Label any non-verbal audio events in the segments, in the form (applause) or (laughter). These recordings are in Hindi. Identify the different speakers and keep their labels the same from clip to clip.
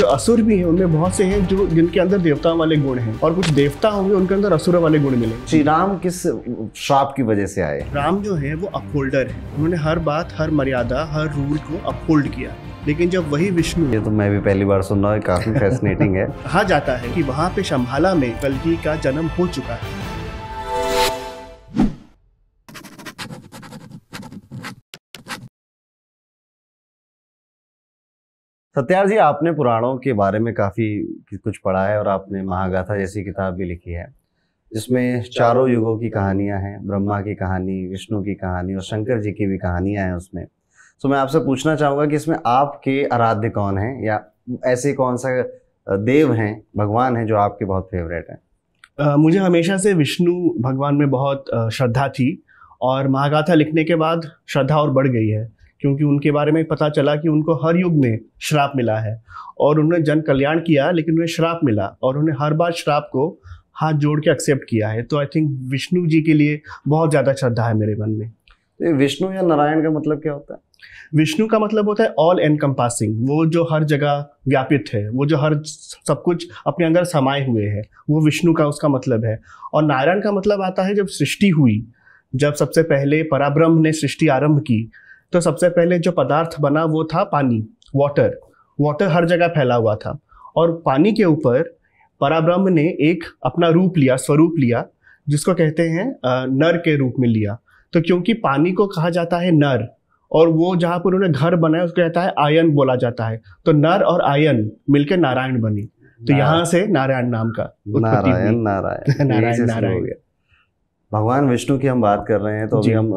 Speaker 1: जो असुर भी हैं उनमें बहुत से हैं जो जिनके अंदर देवताओं वाले गुण हैं और कुछ देवता होंगे उनके अंदर असुर वाले गुण मिलेंगे
Speaker 2: श्री राम किस श्राप की वजह से आए?
Speaker 1: राम जो है वो अपहोल्डर है। उन्होंने हर बात हर मर्यादा हर रूल को अपहोल्ड किया। लेकिन जब वही विष्णु
Speaker 2: ये तो मैं भी पहली बार सुन रहा हूँ काफ़ी फैसिनेटिंग है।
Speaker 1: कहा (laughs) जाता है कि वहाँ पे शंभाला में कल्कि का जन्म हो चुका है।
Speaker 2: सत्यार जी, आपने पुराणों के बारे में काफ़ी कुछ पढ़ा है और आपने महागाथा जैसी किताब भी लिखी है, जिसमें चारों युगों की कहानियाँ हैं, ब्रह्मा की कहानी, विष्णु की कहानी और शंकर जी की भी कहानियाँ हैं उसमें। तो मैं आपसे पूछना चाहूँगा कि इसमें आपके आराध्य कौन हैं या ऐसे कौन सा देव हैं, भगवान हैं जो आपके बहुत फेवरेट हैं?
Speaker 1: मुझे हमेशा से विष्णु भगवान में बहुत श्रद्धा थी और महागाथा लिखने के बाद श्रद्धा और बढ़ गई है। क्योंकि उनके बारे में पता चला कि उनको हर युग में श्राप मिला है। और उन्होंने जन कल्याण किया लेकिन उन्हें श्राप मिला और उन्हें हर बार श्राप को हाथ जोड़ के एक्सेप्ट किया है। तो आई थिंक विष्णु जी के लिए बहुत ज़्यादा श्रद्धा है मेरे मन में।
Speaker 2: तो विष्णु या नारायण का मतलब क्या होता है?
Speaker 1: विष्णु का मतलब होता है ऑल एंड एनकम्पासिंग वो जो हर जगह व्यापित है वो जो हर सब कुछ अपने अंदर समाये हुए है वो विष्णु का उसका मतलब है। और नारायण का मतलब आता है जब सृष्टि हुई जब सबसे पहले पराब्रह्म ने सृष्टि आरंभ की तो सबसे पहले जो पदार्थ बना वो था पानी वाटर वाटर हर जगह फैला हुआ था। और पानी के ऊपर पराब्रह्म ने एक अपना रूप लिया स्वरूप लिया जिसको कहते हैं नर के रूप में लिया। तो क्योंकि पानी को कहा जाता है नर और वो जहाँ पर उन्होंने घर बनाया उसको कहता है आयन बोला जाता है। तो नर और आयन मिलकर नारायण बनी। तो यहाँ से नारायण नाम का
Speaker 2: नारायण नारायण। (laughs) नारायण नारायण। भगवान विष्णु की हम बात कर रहे हैं तो अभी हम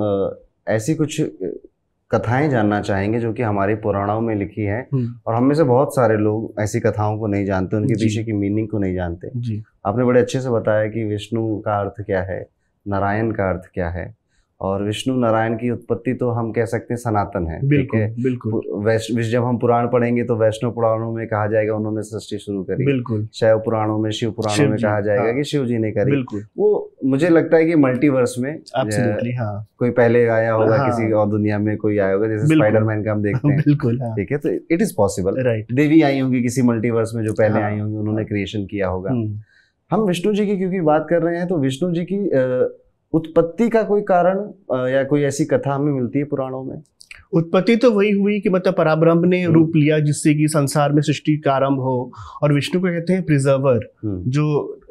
Speaker 2: ऐसी कुछ कथाएँ जानना चाहेंगे जो कि हमारे पुराणों में लिखी है। हम्म। और हम में से बहुत सारे लोग ऐसी कथाओं को नहीं जानते उनके पीछे की मीनिंग को नहीं जानते। आपने बड़े अच्छे से बताया कि विष्णु का अर्थ क्या है नारायण का अर्थ क्या है। और विष्णु नारायण की उत्पत्ति तो हम कह सकते हैं सनातन है
Speaker 1: बिल्कुल बिल्कुल।
Speaker 2: वैष्णव जब हम पुराण पढ़ेंगे तो वैष्णव पुराणों में कहा जाएगा उन्होंने सृष्टि शुरू करी।
Speaker 1: बिल्कुल।
Speaker 2: शैव पुराणों में शिव पुराणों में कहा जाएगा हाँ, कि शिव जी ने करी। बिल्कुल। वो मुझे लगता है कि मल्टीवर्स में
Speaker 1: हाँ,
Speaker 2: कोई पहले आया होगा हाँ, किसी और दुनिया में कोई आया होगा जैसे स्पाइडरमैन का हम देखते हैं।
Speaker 1: बिल्कुल।
Speaker 2: ठीक है? तो इट इज़ पॉसिबल राइट देवी आई होंगी किसी मल्टीवर्स में जो पहले। आई होंगी उन्होंने क्रिएशन किया होगा। हम्म। हम विष्णु जी की क्योंकि बात कर रहे हैं तो विष्णु जी की उत्पत्ति का कोई कारण या कोई ऐसी कथा हमें मिलती है पुराणों में
Speaker 1: उत्पत्ति तो वही हुई कि मतलब पराब्रह्म ने हम्म। रूप लिया जिससे कि संसार में सृष्टि का आरंभ हो और विष्णु को कहते हैं प्रिजर्वर हम्म। जो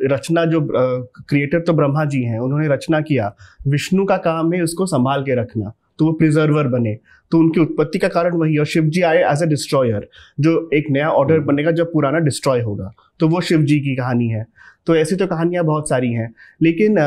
Speaker 1: रचना जो क्रिएटर तो ब्रह्मा जी हैं उन्होंने रचना किया विष्णु का काम है उसको संभाल के रखना तो वो प्रिजर्वर बने। तो उनकी उत्पत्ति का कारण वही और शिव जी आए एज ए डिस्ट्रॉयर जो एक नया ऑर्डर हम्म। बनेगा जब पुराना डिस्ट्रॉय होगा। तो वो शिव जी की कहानी है। तो ऐसी तो कहानियाँ बहुत सारी हैं लेकिन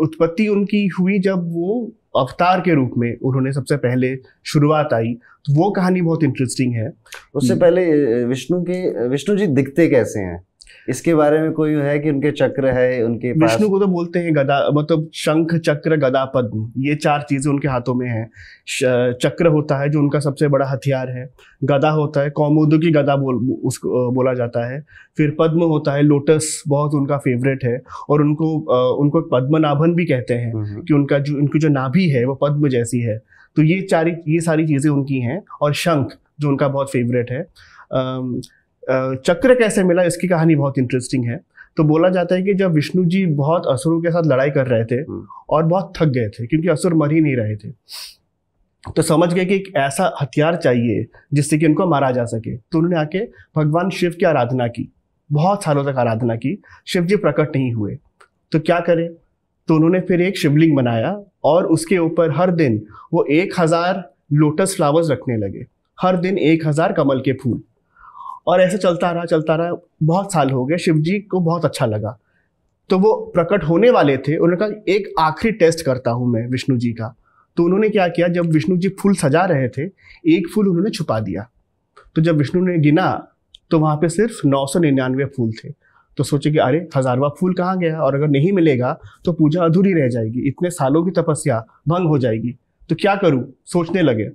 Speaker 1: उत्पत्ति उनकी हुई जब वो अवतार के रूप में उन्होंने सबसे पहले शुरुआत आई। तो वो कहानी बहुत इंटरेस्टिंग है।
Speaker 2: उससे हम्म। पहले विष्णु के विष्णु जी दिखते कैसे हैं? इसके बारे में कोई है कि उनके चक्र है उनके
Speaker 1: विष्णु को तो बोलते हैं गदा मतलब शंख चक्र गदा पद्म ये चार चीज़ें उनके हाथों में है। चक्र होता है जो उनका सबसे बड़ा हथियार है। गदा होता है कौमुद की गदा बोल उसको बोला जाता है। फिर पद्म होता है लोटस बहुत उनका फेवरेट है। और उनको उनको पद्मनाभन भी कहते हैं हम्म, हम्म। कि उनका जो उनकी जो नाभि है वो पद्म जैसी है। तो ये चार ये सारी चीज़ें उनकी हैं। और शंख जो उनका बहुत फेवरेट है। चक्र कैसे मिला इसकी कहानी बहुत इंटरेस्टिंग है। तो बोला जाता है कि जब विष्णु जी बहुत असुरों के साथ लड़ाई कर रहे थे हम्म। और बहुत थक गए थे क्योंकि असुर मर ही नहीं रहे थे तो समझ गए कि एक ऐसा हथियार चाहिए जिससे कि उनको मारा जा सके। तो उन्होंने आके भगवान शिव की आराधना की बहुत सालों तक आराधना की शिव जी प्रकट नहीं हुए। तो क्या करें? तो उन्होंने फिर एक शिवलिंग बनाया और उसके ऊपर हर दिन वो एक हज़ार लोटस फ्लावर्स रखने लगे। हर दिन एक हज़ार कमल के फूल। और ऐसे चलता रहा चलता रहा। बहुत साल हो गए शिव जी को बहुत अच्छा लगा। तो वो प्रकट होने वाले थे, उन्होंने कहा, एक आखिरी टेस्ट करता हूँ मैं विष्णु जी का। तो उन्होंने क्या किया, जब विष्णु जी फूल सजा रहे थे, एक फूल उन्होंने छुपा दिया। तो जब विष्णु ने गिना तो वहाँ पे सिर्फ़ नौ सौ निन्यानवे फूल थे। तो सोचे कि, अरे, हजारवा फूल कहाँ गया? और अगर नहीं मिलेगा तो पूजा अधूरी रह जाएगी। इतने सालों की तपस्या, भंग हो जाएगी। तो क्या करूँ? सोचने लगे।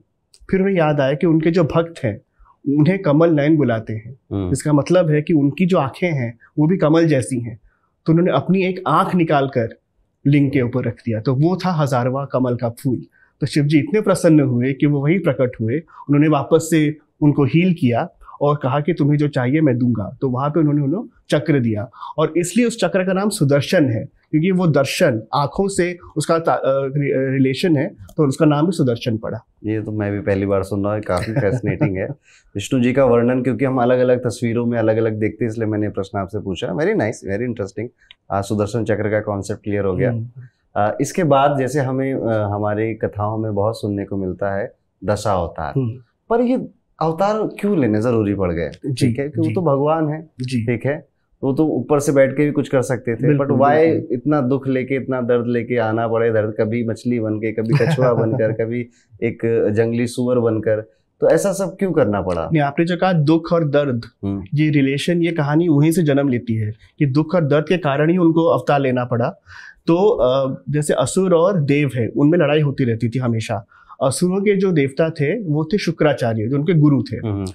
Speaker 1: फिर उन्हें याद आया कि उनके जो भक्त हैं उन्हें कमल नयन बुलाते हैं। हम्म। इसका मतलब है कि उनकी जो आँखें हैं वो भी कमल जैसी हैं। तो उन्होंने अपनी एक आँख निकाल कर लिंग के ऊपर रख दिया। तो वो था हजारवा कमल का फूल। तो शिव जी इतने प्रसन्न हुए कि वो वही प्रकट हुए। उन्होंने वापस से उनको हील किया। और कहा कि तुम्हें जो चाहिए मैं दूँगा। तो वहाँ पे उन्होंने उन्होंने चक्र दिया। और इसलिए उस चक्र का नाम सुदर्शन है क्योंकि वो दर्शन आँखों से उसका रिलेशन है तो उसका नाम भी सुदर्शन पड़ा।
Speaker 2: ये तो मैं भी पहली बार सुन रहा हूँ काफ़ी फैसिनेटिंग है। विष्णु जी का वर्णन क्योंकि हम अलग अलग तस्वीरों में अलग अलग देखते हैं इसलिए मैंने प्रश्न आपसे पूछा। Very nice very interesting Sudarshan Chakra का कॉन्सेप्ट क्लियर हो गया। हम्म। इसके बाद जैसे हमें हमारी कथाओं में बहुत सुनने को मिलता है दशा होता है पर ये अवतार क्यों लेने ज़रूरी पड़ गए? ठीक है कि वो तो भगवान है ठीक है? वो तो ऊपर से बैठ के भी कुछ कर सकते थे बट वाई इतना दुख लेके इतना दर्द लेके आना पड़े? दर्द कभी मछली बन के कभी कछुआ (laughs) बनकर कभी एक जंगली सुअर बनकर। तो ऐसा सब क्यों करना पड़ा?
Speaker 1: नहीं आपने जो कहा दुख और दर्द हम्म। ये रिलेशन ये कहानी वहीं से जन्म लेती है कि दुख और दर्द के कारण ही उनको अवतार लेना पड़ा। तो जैसे असुर और देव है उनमें लड़ाई होती रहती थी हमेशा। असुरों के जो देवता थे वो थे शुक्राचार्य जो उनके गुरु थे हम्म।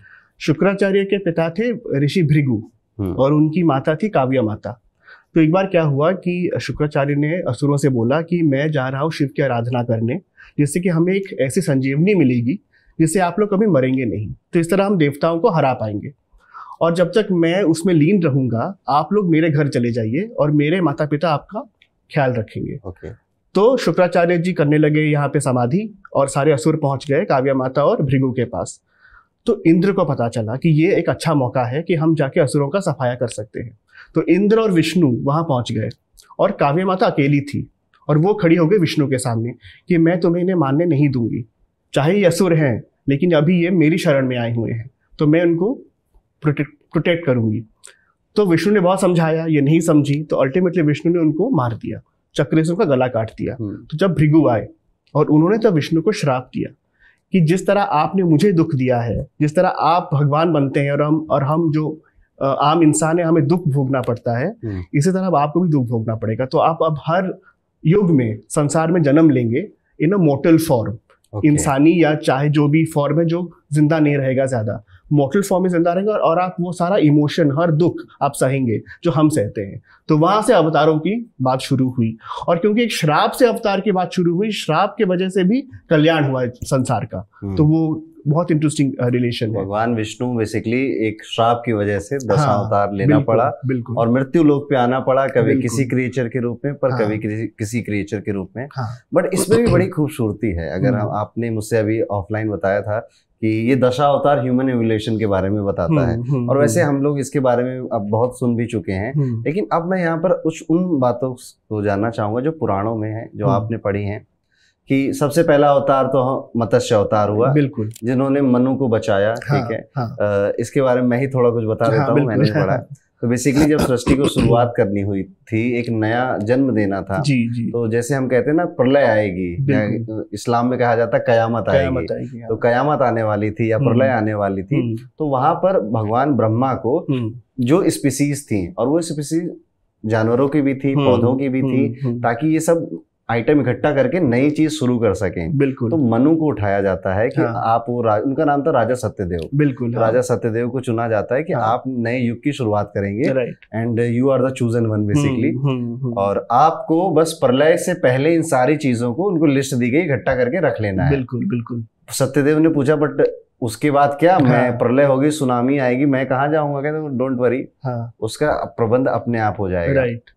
Speaker 1: शुक्राचार्य के पिता थे ऋषि भृगु हम्म। और उनकी माता थी काव्या माता तो एक बार क्या हुआ कि शुक्राचार्य ने असुरों से बोला कि मैं जा रहा हूँ शिव की आराधना करने जिससे कि हमें एक ऐसी संजीवनी मिलेगी जिससे आप लोग कभी मरेंगे नहीं तो इस तरह हम देवताओं को हरा पाएँगे और जब तक मैं उसमें लीन रहूँगा आप लोग मेरे घर चले जाइए और मेरे माता पिता आपका ख्याल रखेंगे
Speaker 2: okay.
Speaker 1: तो शुक्राचार्य जी करने लगे यहाँ पे समाधि और सारे असुर पहुँच गए काव्या माता और भृगु के पास। तो इंद्र को पता चला कि ये एक अच्छा मौका है कि हम जाके असुरों का सफाया कर सकते हैं। तो इंद्र और विष्णु वहाँ पहुँच गए और काव्य माता अकेली थी और वो खड़ी हो गई विष्णु के सामने कि मैं तुम्हें इन्हें मानने नहीं दूँगी। चाहे ये असुर हैं लेकिन अभी ये मेरी शरण में आए हुए हैं तो मैं उनको प्रोटेक्ट प्रोटेक्ट करूँगी। तो विष्णु ने बहुत समझाया ये नहीं समझी तो अल्टीमेटली विष्णु ने उनको मार दिया चक्र से उनका गला काट दिया। हम्म। तो जब भृगु आए और उन्होंने तो विष्णु को श्राप दिया कि जिस तरह आपने मुझे दुख दिया है जिस तरह आप भगवान बनते हैं और हम और हम जो आम इंसान है हमें दुख भोगना पड़ता है हम्म। इसी तरह अब आपको भी दुख भोगना पड़ेगा। तो आप अब हर युग में संसार में जन्म लेंगे इन अ मोटल फॉर्म इंसानी या चाहे जो भी फॉर्म है जो ज़िंदा नहीं रहेगा ज़्यादा। मोटल फॉर्म में ज़िंदा रहेगा और आप वो सारा इमोशन हर दुख आप सहेंगे जो हम सहते हैं। तो वहाँ से अवतारों की बात शुरू हुई। और क्योंकि एक श्राप से अवतार की बात शुरू हुई श्राप के वजह से भी कल्याण हुआ संसार का। हम्म। तो वो बहुत इंटरेस्टिंग रिलेशन
Speaker 2: है। भगवान विष्णु बेसिकली एक श्राप की वजह से दस हाँ, अवतार लेना बिल्कुल, पड़ा बिल्कुल। और मृत्यु लोक पे आना पड़ा कभी किसी क्रिएचर के रूप में पर हाँ, कभी किसी किसी क्रिएचर के रूप में। हाँ, बट इसमें भी बड़ी (clears throat) खूबसूरती है। अगर हम हम्म। आपने मुझसे अभी ऑफलाइन बताया था कि ये दशा अवतार ह्यूमन एवोल्यूशन के बारे में बताता है। हम्म, हम्म, और वैसे हम लोग इसके बारे में अब बहुत सुन भी चुके हैं। लेकिन अब मैं यहाँ पर कुछ उन बातों को जानना चाहूँगा जो पुराणों में है जो आपने पढ़ी हैं। कि सबसे पहला अवतार तो मत्स्य अवतार हुआ
Speaker 1: बिल्कुल।
Speaker 2: जिन्होंने मनु को बचाया ठीक हाँ, है। हाँ, इसके बारे में मैं ही थोड़ा कुछ बता देता हाँ, हूँ मैंने पढ़ा। तो बेसिकली जब सृष्टि को शुरुआत करनी हुई थी एक नया जन्म देना था
Speaker 1: जी जी।
Speaker 2: तो जैसे हम कहते हैं ना प्रलय आएगी इस्लाम में कहा जाता है कयामत आएगी, आएगी तो कयामत आने वाली थी या प्रलय हम्म। आने वाली थी हम्म। तो वहाँ पर भगवान ब्रह्मा को हम्म। जो स्पीसीज थी और वो स्पीसीज जानवरों की भी थी पौधों की भी थी ताकि ये सब आइटम इकट्ठा करके नई चीज़ शुरू कर सके।
Speaker 1: बिल्कुल।
Speaker 2: तो मनु को उठाया जाता है कि हाँ। आप वो उनका नाम था राजा सत्यदेव।
Speaker 1: बिल्कुल
Speaker 2: हाँ। राजा सत्यदेव को चुना जाता है कि हाँ। आप नए युग की शुरुआत करेंगे। And you are the chosen one basically और आपको बस प्रलय से पहले इन सारी चीज़ों को उनको लिस्ट दी गई इकट्ठा करके रख लेना है।
Speaker 1: बिल्कुल बिल्कुल।
Speaker 2: सत्यदेव ने पूछा बट उसके बाद क्या? हाँ। मैं प्रलय होगी सुनामी आएगी मैं कहाँ जाऊँगा? कहते डोंट वरी हाँ। उसका प्रबंध अपने आप हो जाएगा।
Speaker 1: राइट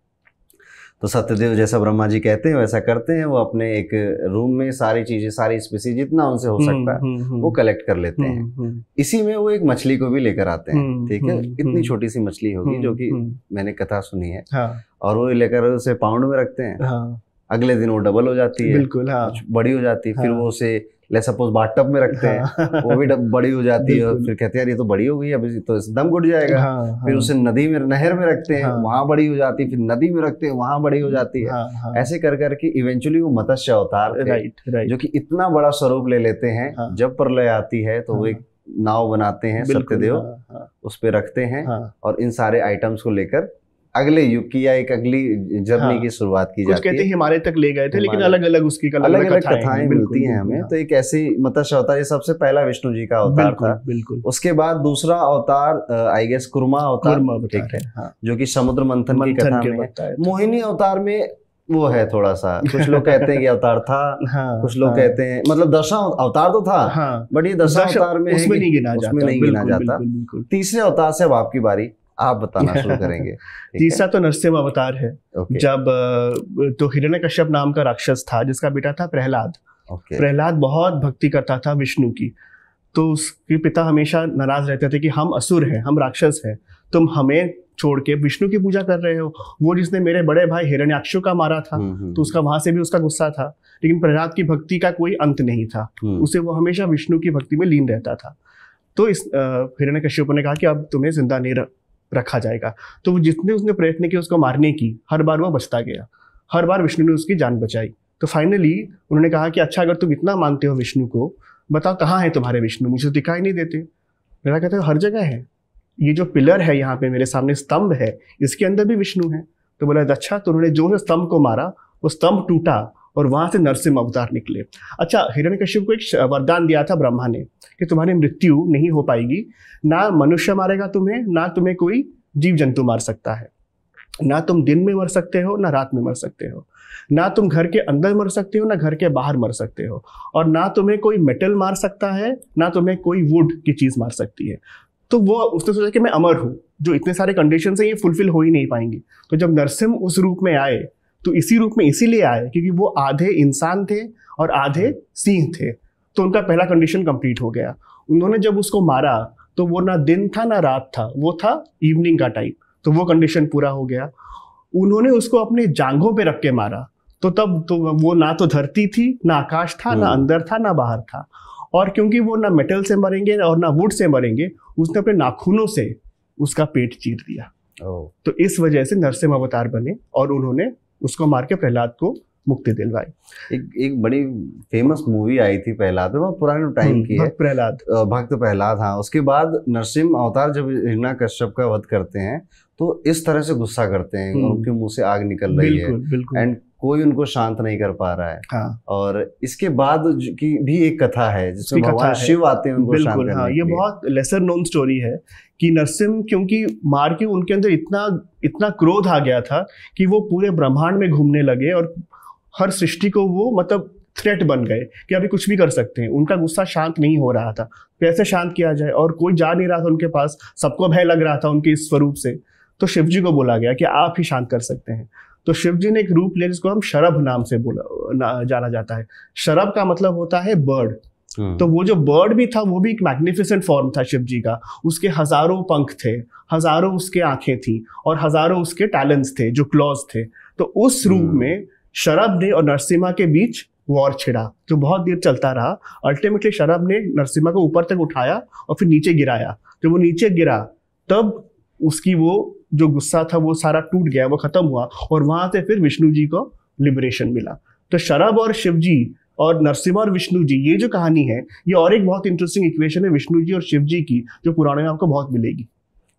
Speaker 2: तो सत्यदेव जैसा ब्रह्मा जी कहते हैं वैसा करते हैं वो अपने एक रूम में सारी चीज़ें सारी स्पीसी जितना उनसे हो हम्म, सकता है हम्म, हम्म। वो कलेक्ट कर लेते हैं इसी में वो एक मछली को भी लेकर आते हैं ठीक है इतनी छोटी सी मछली होगी जो कि मैंने कथा सुनी है हाँ। और वो लेकर उसे पाउंड में रखते हैं हाँ। अगले दिन वो डबल हो जाती है
Speaker 1: बिल्कुल हाँ।
Speaker 2: बड़ी हो जाती है फिर वो उसे ले सपोज़ बाटअप में रखते हैं हाँ। वो भी बड़ी हो जाती है फिर कहते हैं यार ये तो बड़ी हो गई अभी तो दम घुट जाएगा। हाँ, हाँ, फिर उसे नदी में नहर में रखते हैं हाँ, वहाँ बड़ी हो जाती है फिर नदी में रखते हैं वहाँ बड़ी हो जाती है। हाँ, हाँ, ऐसे कर करके इवेंचुअली वो मत्स्य अवतार
Speaker 1: राइट
Speaker 2: जो कि इतना बड़ा स्वरूप ले लेते हैं हाँ, जब प्रलय आती है तो वो एक नाव बनाते हैं सत्यदेव उस पर रखते हैं और इन सारे आइटम्स को लेकर अगले युग की या एक अगली जर्नी हाँ, की शुरुआत की जाती
Speaker 1: कहते हैं। हिमालय तक ले गए थे लेकिन अलग अलग उसकी
Speaker 2: अलग अलग कथाएँ मिलती हैं हमें। तो एक ऐसी मत्स्य अवतार ये सबसे पहला विष्णु जी का अवतार था।
Speaker 1: बिल्कुल
Speaker 2: उसके बाद दूसरा अवतार आई गेस कुरमा अवतार। ठीक है। हाँ। जो कि समुद्र मंथन की कथा में मोहिनी अवतार में वो है थोड़ा सा। कुछ लोग कहते हैं कि अवतार था हाँ, कुछ लोग हाँ, कहते हैं मतलब दशा अवतार तो था हाँ, बट ये दशा अवतार में
Speaker 1: उसमें नहीं गिना जाता।
Speaker 2: उसमें नहीं गिना जाता। तीसरे अवतार से अब आपकी बारी। आप बताना शुरू करेंगे (laughs)
Speaker 1: तीसरा तो नरसिंह अवतार है जब तो हिरण्य कश्यप नाम का राक्षस था जिसका बेटा था प्रहलाद। प्रहलाद बहुत भक्ति करता था विष्णु की। तो उसके पिता हमेशा नाराज़ रहते थे कि हम असुर हैं हम राक्षस हैं तुम हमें छोड़ के विष्णु की पूजा कर रहे हो। वो जिसने मेरे बड़े भाई हिरण्याक्षु का मारा था हम्म, हम्म, तो उसका वहाँ से भी उसका गुस्सा था। लेकिन प्रहलाद की भक्ति का कोई अंत नहीं था। हम्म। उसे वो हमेशा विष्णु की भक्ति में लीन रहता था। तो इस हिरण्य कश्यप ने कहा कि अब तुम्हें ज़िंदा नहीं रखा जाएगा। तो जितने उसने प्रयत्न किए, उसको मारने की, हर बार वो बचता गया। हर बार विष्णु ने उसकी जान बचाई। तो फाइनली उन्होंने कहा कि अच्छा अगर तुम इतना मानते हो विष्णु को, बताओ कहाँ है तुम्हारे विष्णु? मुझे तो दिखाई नहीं देते। मेरा कहते हर जगह है। ये जो पिलर है यहाँ पे, मेरे सामने स्तंभ है, इसके अंदर भी विष्णु है। तो बोला अच्छा तो उन्होंने जो है स्तंभ को मारा, वो स्तंभ टूटा और वहाँ से नरसिंह अवतार निकले। अच्छा हिरण्य कश्यप को एक वरदान दिया था ब्रह्मा ने कि तुम्हारी मृत्यु नहीं हो पाएगी। ना मनुष्य मारेगा तुम्हें, ना तुम्हें कोई जीव जंतु मार सकता है। ना तुम दिन में मर सकते हो, ना रात में मर सकते हो। ना तुम घर के अंदर मर सकते हो, ना घर के बाहर मर सकते हो। और ना तुम्हें कोई मेटल मार सकता है, ना तुम्हें कोई वुड की चीज़ मार सकती है। तो वो, उसने सोचा कि मैं अमर हूँ, जो इतने सारे कंडीशन है, ये फुलफिल हो ही नहीं पाएँगे। तो जब नरसिम उस रूप में आए तो इसी रूप में इसीलिए आए क्योंकि वो आधे इंसान थे और आधे सिंह थे। तो उनका पहला कंडीशन कंप्लीट हो गया। उन्होंने जब उसको मारा तो वो ना दिन था ना रात था वो था इवनिंग का टाइम तो वो कंडीशन पूरा हो गया। उन्होंने उसको अपने जांघों पे रख के मारा। तो तब तो वो ना तो धरती थी ना आकाश था ना हम्म। अंदर था ना बाहर था। और क्योंकि वो ना मेटल से मरेंगे और ना वुड से मरेंगे उसने अपने नाखूनों से उसका पेट चीर दिया। तो इस वजह से नरसिंह अवतार बने और उन्होंने उसको मार के प्रहलाद को मुक्ति दिलवाई।
Speaker 2: एक एक बड़ी फ़ेमस मूवी आई थी प्रहलाद में पुराने टाइम हम्म, की है।
Speaker 1: प्रहलाद।
Speaker 2: भक्त प्रहलाद हाँ। उसके बाद नरसिंह अवतार जब हिरणा कश्यप का वध करते हैं तो इस तरह से गुस्सा करते हैं हम्म। उनके मुँह से आग निकल रही है। एंड कोई उनको शांत नहीं कर पा रहा है। हाँ। और इसके बाद की भी एक कथा है जिसमें भगवान शिव आते हैं उनको शांत करने हाँ,
Speaker 1: ये बहुत लेसर नोन स्टोरी है कि नरसिंह क्योंकि मार के उनके अंदर इतना इतना क्रोध आ गया था कि वो पूरे ब्रह्मांड में घूमने लगे और हर सृष्टि को वो मतलब थ्रेट बन गए कि अभी कुछ भी कर सकते हैं। उनका गुस्सा शांत नहीं हो रहा था। कैसे शांत किया जाए? और कोई जा नहीं रहा था उनके पास। सबको भय लग रहा था उनके इस स्वरूप से। तो शिव जी को बोला गया कि आप ही शांत कर सकते हैं। तो शिव जी ने एक रूप लिया जिसको हम शरभ नाम से बोला जाना जाता है। शरभ का मतलब होता है बर्ड हम्म। तो वो जो बर्ड भी था वो भी एक मैग्निफिसेंट फॉर्म था शिव जी का। उसके हज़ारों पंख थे हज़ारों उसके आँखें थी और हज़ारों उसके टैलेंट्स थे जो क्लॉज थे। तो उस रूप हम्म। में शरभ ने और नरसिम्हा के बीच वॉर छिड़ा जो बहुत देर चलता रहा। अल्टीमेटली शरभ ने नरसिम्हा को ऊपर तक उठाया और फिर नीचे गिराया। जब वो नीचे गिरा तब उसकी वो जो गुस्सा था वो सारा टूट गया वो खत्म हुआ और वहाँ से फिर विष्णु जी को लिबरेशन मिला। तो शरभ और शिव जी और नरसिम्हा और विष्णु जी ये जो कहानी है ये और एक बहुत इंटरेस्टिंग इक्वेशन है विष्णु जी और शिव जी की जो पुराने में आपको बहुत मिलेगी।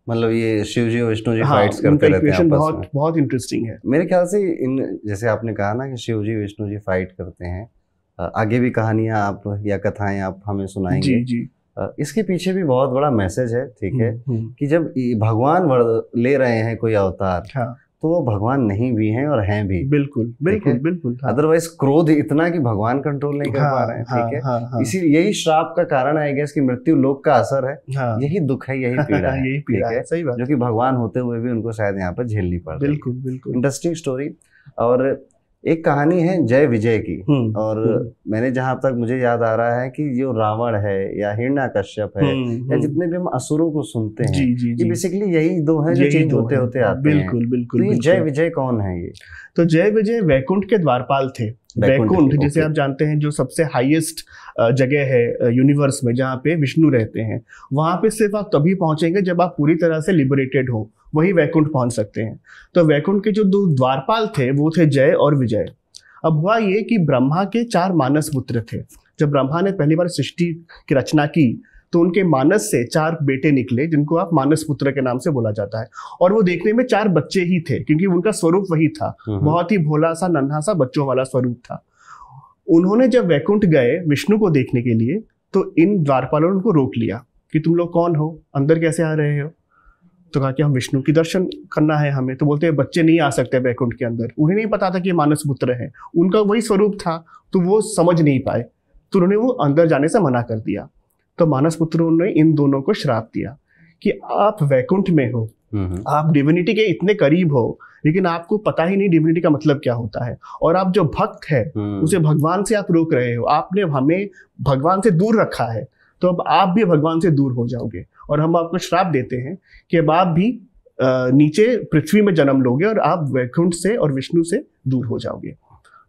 Speaker 2: मतलब ये शिव जी और विष्णु जी हाँ, फाइट्स करते रहते हैं
Speaker 1: बहुत बहुत इंटरेस्टिंग है।
Speaker 2: मेरे ख्याल से इन जैसे आपने कहा ना कि शिव जी विष्णु जी फाइट करते हैं आगे भी कहानियाँ आप या कथाएँ आप हमें सुनाएँगे। जी जी। इसके पीछे भी बहुत बड़ा मैसेज है ठीक है हम्म, हम्म। कि जब भगवान ले रहे हैं कोई अवतार हाँ। तो वो भगवान नहीं भी हैं और हैं भी।
Speaker 1: बिल्कुल बिल्कुल बिल्कुल
Speaker 2: अदरवाइज़ हाँ। क्रोध इतना कि भगवान कंट्रोल नहीं कर हाँ, पा रहे हैं ठीक है? हाँ, हाँ, इसी यही श्राप का कारण है गैस की मृत्यु लोक का असर है। हाँ, यही दुख है यही (laughs) पीड़ा है
Speaker 1: यही पीड़ा है सही बात।
Speaker 2: जो कि भगवान होते हुए भी उनको शायद यहाँ पर झेलनी पड़ रही
Speaker 1: बिल्कुल बिल्कुल।
Speaker 2: इंटरेस्टिंग स्टोरी और एक कहानी है जय विजय की। हम्म, और हम्म। मैंने जहाँ तक मुझे याद आ रहा है कि जो रावण है या हिरणा कश्यप है हम्म, या जितने भी हम असुरों को सुनते हैं जी, जी, जी. बेसिकली यही दो हैं जो चेंज होते होते आते
Speaker 1: हैं। बिल्कुल बिल्कुल
Speaker 2: तो जय विजय कौन है ये?
Speaker 1: तो जय विजय वैकुंठ के द्वारपाल थे। वैकुंठ जिसे आप जानते हैं जो सबसे हाईएस्ट जगह है यूनिवर्स में जहाँ पे विष्णु रहते हैं। वहाँ पे सिर्फ़ आप तभी पहुँचेंगे जब आप पूरी तरह से लिबरेटेड हो। वही वैकुंठ पहुँच सकते हैं। तो वैकुंठ के जो दो द्वारपाल थे वो थे जय और विजय। अब हुआ ये कि ब्रह्मा के चार मानस पुत्र थे। जब ब्रह्मा ने पहली बार सृष्टि की रचना की तो उनके मानस से चार बेटे निकले जिनको आप मानस पुत्र के नाम से बोला जाता है। और वो देखने में चार बच्चे ही थे क्योंकि उनका स्वरूप वही था। बहुत ही भोला सा नन्हा सा बच्चों वाला स्वरूप था। उन्होंने जब वैकुंठ गए विष्णु को देखने के लिए तो इन द्वारपालों ने उनको रोक लिया कि तुम लोग कौन हो? अंदर कैसे आ रहे हो? तो कहा कि हम विष्णु की दर्शन करना है हमें। तो बोलते हैं बच्चे नहीं आ सकते वैकुंठ के अंदर। उन्हें नहीं पता था कि मानस पुत्र है। उनका वही स्वरूप था तो वो समझ नहीं पाए। तो उन्होंने वो अंदर जाने से मना कर दिया। तो मानस पुत्र ने इन दोनों को श्राप दिया कि आप वैकुंठ में हो। आप डिविनिटी के इतने करीब हो लेकिन आपको पता ही नहीं डिविनिटी का मतलब क्या होता है। और आप जो भक्त है हम्म। उसे भगवान से आप रोक रहे हो। आपने हमें भगवान से दूर रखा है। तो अब आप भी भगवान से दूर हो जाओगे। और हम आपको श्राप देते हैं कि अब आप भी नीचे पृथ्वी में जन्म लोगे और आप वैकुंठ से और विष्णु से दूर हो जाओगे।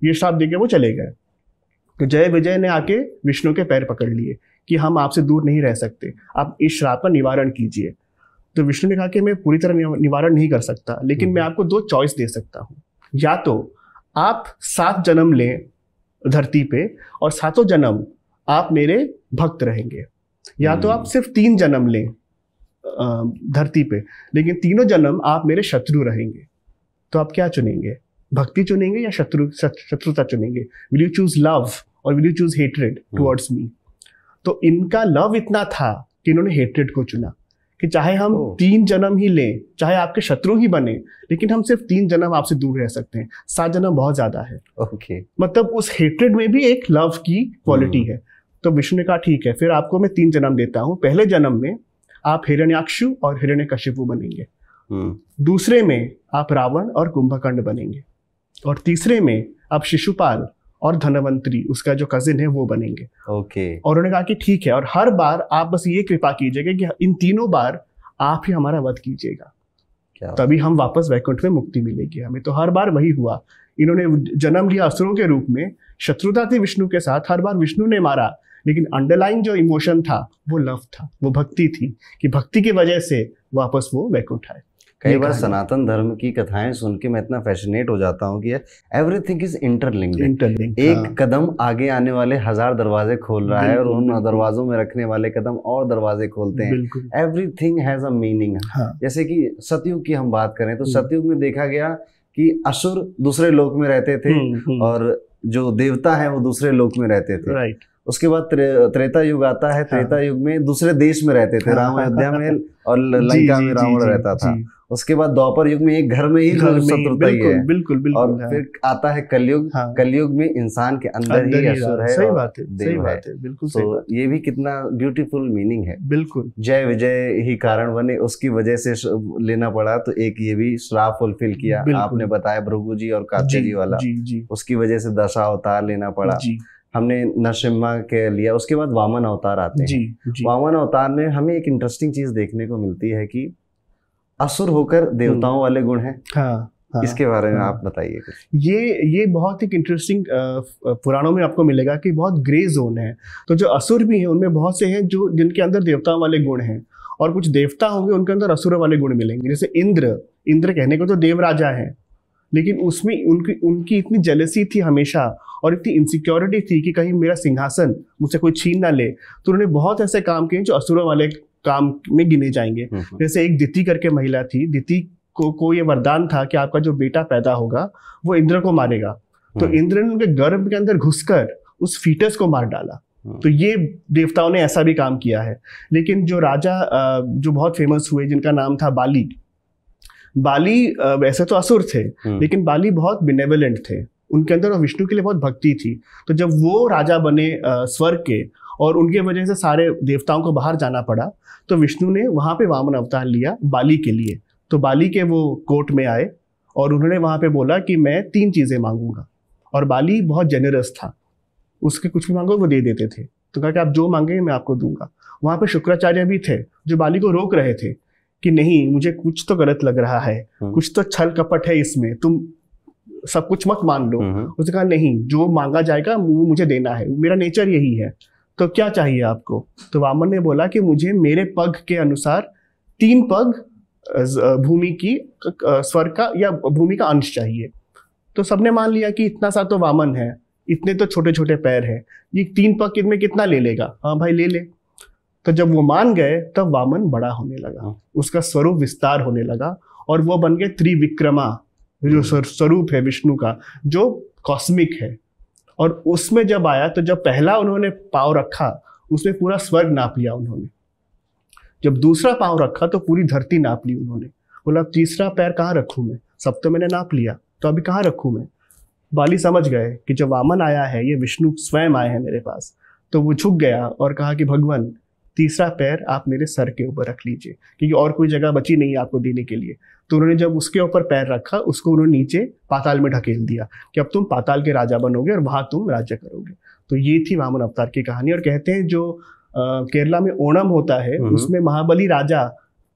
Speaker 1: ये श्राप देके वो चले गए। तो जय विजय ने आके विष्णु के पैर पकड़ लिए कि हम आपसे दूर नहीं रह सकते। आप इस श्राप का निवारण कीजिए। तो विष्णु ने कहा कि मैं पूरी तरह निवारण नहीं कर सकता लेकिन मैं हम्म। आपको दो चॉइस दे सकता हूँ। या तो आप सात जन्म लें धरती पे और सातों जन्म आप मेरे भक्त रहेंगे। या तो आप हम्म। सिर्फ़ तीन जन्म लें धरती पे लेकिन तीनों जन्म आप मेरे शत्रु रहेंगे। तो आप क्या चुनेंगे? भक्ति चुनेंगे या शत्रु शत्रुता चुनेंगे? विल यू चूज़ लव और will you choose hatred towards me तो इनका लव इतना था कि इन्होंने हेटरेड को चुना कि चाहे हम तीन जन्म ही लें चाहे आपके शत्रु ही बने लेकिन हम सिर्फ़ तीन जन्म आपसे दूर रह सकते हैं। सात जन्म बहुत ज़्यादा है।
Speaker 2: Okay okay.
Speaker 1: मतलब उस हेट्रेड में भी एक लव की क्वालिटी hmm. है। तो विष्णु ने कहा ठीक है फिर आपको मैं तीन जन्म देता हूँ। पहले जन्म में आप हिरण्याक्षु और हिरण्य कशिपु बनेंगे। hmm. दूसरे में आप रावण और कुंभकर्ण बनेंगे। और तीसरे में आप शिशुपाल और धनवंतरी उसका जो कजिन है वो बनेंगे।
Speaker 2: ओके।
Speaker 1: और उन्होंने कहा कि ठीक है और हर बार आप बस ये कृपा कीजिएगा कि इन तीनों बार आप ही हमारा वध कीजिएगा। तभी हम वापस वैकुंठ में मुक्ति मिलेगी हमें। तो हर बार वही हुआ। इन्होंने जन्म लिया असुरों के रूप में शत्रुता थी विष्णु के साथ। हर बार विष्णु ने मारा लेकिन अंडरलाइन जो इमोशन था वो लव था वो भक्ति थी कि भक्ति की वजह से वापस वो वैकुंठ आए
Speaker 2: कई बार सनातन धर्म की कथाएँ सुन के मैं इतना फैसिनेट हो जाता हूँ कि एवरीथिंग इज़ इंटरलिंक्ड एक हाँ. कदम आगे आने वाले हज़ार दरवाजे खोल रहा है और उन दरवाजों में रखने वाले कदम और दरवाजे खोलते हैं। एवरीथिंग हैज़ अ मीनिंग जैसे कि सतयुग की हम बात करें तो हम्म। सतयुग में देखा गया कि असुर दूसरे लोक में रहते थे हम्म, हम्म। और जो देवता है वो दूसरे लोक में रहते थे।
Speaker 1: राइट
Speaker 2: उसके बाद त्रेता युग आता है त्रेता हाँ। युग में दूसरे देश में रहते थे हाँ। राम (laughs) अयोध्या में और लंका में रावण रहता था उसके बाद द्वापर युग में एक घर में ही शत्रुता ही है
Speaker 1: बिल्कुल बिल्कुल
Speaker 2: और हाँ। फिर आता है कलयुग हाँ। कलयुग में इंसान के अंदर ही असुर है
Speaker 1: सही बात है सही बात है बिल्कुल
Speaker 2: तो ये भी कितना ब्यूटीफुल मीनिंग है
Speaker 1: बिल्कुल
Speaker 2: जय विजय ही कारण बने उसकी वजह से लेना पड़ा तो एक ये भी श्राप फुलफिल किया आपने बताया भृगु जी और कार्त्य जी वाला. उसकी वजह से दशा अवतार लेना पड़ा. हमने नरसिम्हा के लिया उसके बाद वामन अवतार आते हैं। जी, जी. वामन अवतार में हमें एक इंटरेस्टिंग चीज़ देखने को मिलती है कि असुर होकर देवताओं हम्म। वाले गुण हैं।
Speaker 1: हाँ, हाँ,
Speaker 2: इसके बारे में हाँ, आप बताइए कुछ।
Speaker 1: ये ये बहुत ही इंटरेस्टिंग पुराणों में आपको मिलेगा कि बहुत ग्रे जोन है। तो जो असुर भी हैं उनमें बहुत से हैं जो जिनके अंदर देवताओं वाले गुण हैं। और कुछ देवता होंगे उनके अंदर असुर वाले गुण मिलेंगे। जैसे इंद्र इंद्र कहने को तो देवराजा है। लेकिन उसमें उनकी उनकी इतनी जेलसी थी हमेशा और इतनी इनसिक्योरिटी थी कि कहीं मेरा सिंहासन मुझसे कोई छीन ना ले तो उन्होंने बहुत ऐसे काम किए जो असुरों वाले काम में गिने जाएँगे। हम्म, हम्म। जैसे एक दिति करके महिला थी दिति को को ये वरदान था कि आपका जो बेटा पैदा होगा वो इंद्र को मारेगा। तो हम्म। इंद्र ने उनके गर्भ के अंदर घुसकर उस फीटस को मार डाला। तो ये देवताओं ने ऐसा भी काम किया है। लेकिन जो राजा जो बहुत फ़ेमस हुए जिनका नाम था बाली बाली वैसे तो असुर थे लेकिन बाली बहुत बिनेवलेंट थे। उनके अंदर विष्णु के लिए बहुत भक्ति थी। तो जब वो राजा बने स्वर्ग के और उनके वजह से सारे देवताओं को बाहर जाना पड़ा तो विष्णु ने वहाँ पे वामन अवतार लिया बाली के लिए। तो बाली के वो कोर्ट में आए और उन्होंने वहाँ पे बोला कि मैं तीन चीज़ें मांगूँगा। और बाली बहुत जेनरस था। उसके कुछ भी मांगो वो दे देते थे। तो कहा कि आप जो मांगे मैं आपको दूँगा। वहाँ पे शुक्राचार्य भी थे जो बाली को रोक रहे थे। कि नहीं मुझे कुछ तो गलत लग रहा है। हम्म। कुछ तो छल कपट है इसमें तुम सब कुछ मत मान लो। हम्म। उसने कहा नहीं जो मांगा जाएगा वो मुझे देना है। मेरा नेचर यही है। तो क्या चाहिए आपको? तो वामन ने बोला कि मुझे मेरे पग के अनुसार तीन पग भूमि की स्वर का या भूमि का अंश चाहिए। तो सबने मान लिया कि इतना सा तो वामन है इतने तो छोटे छोटे पैर हैं। ये तीन पग में कितना ले लेगा? हाँ भाई ले ले। तो जब वो मान गए तब वामन बड़ा होने लगा। हाँ। उसका स्वरूप विस्तार होने लगा और वो बन गए त्रिविक्रमा जो स्वरूप है विष्णु का जो कॉस्मिक है। और उसमें जब आया तो जब पहला उन्होंने पाव रखा उसमें पूरा स्वर्ग नाप लिया उन्होंने। जब दूसरा पाँव रखा तो पूरी धरती नाप ली उन्होंने। बोला तीसरा पैर कहाँ रखूँ मैं? सब तो मैंने नाप लिया तो अभी कहाँ रखूँ मैं? बाली समझ गए कि जब वामन आया है ये विष्णु स्वयं आए हैं मेरे पास। तो वो झुक गया और कहा कि भगवान तीसरा पैर आप मेरे सर के ऊपर रख लीजिए क्योंकि और कोई जगह बची नहीं है आपको देने के लिए। तो उन्होंने जब उसके ऊपर पैर रखा उसको उन्होंने नीचे पाताल में ढकेल दिया कि अब तुम पाताल के राजा बनोगे और वहाँ तुम राज्य करोगे। तो ये थी वामन अवतार की कहानी। और कहते हैं जो केरला में ओणम होता है हम्म। उसमें महाबली राजा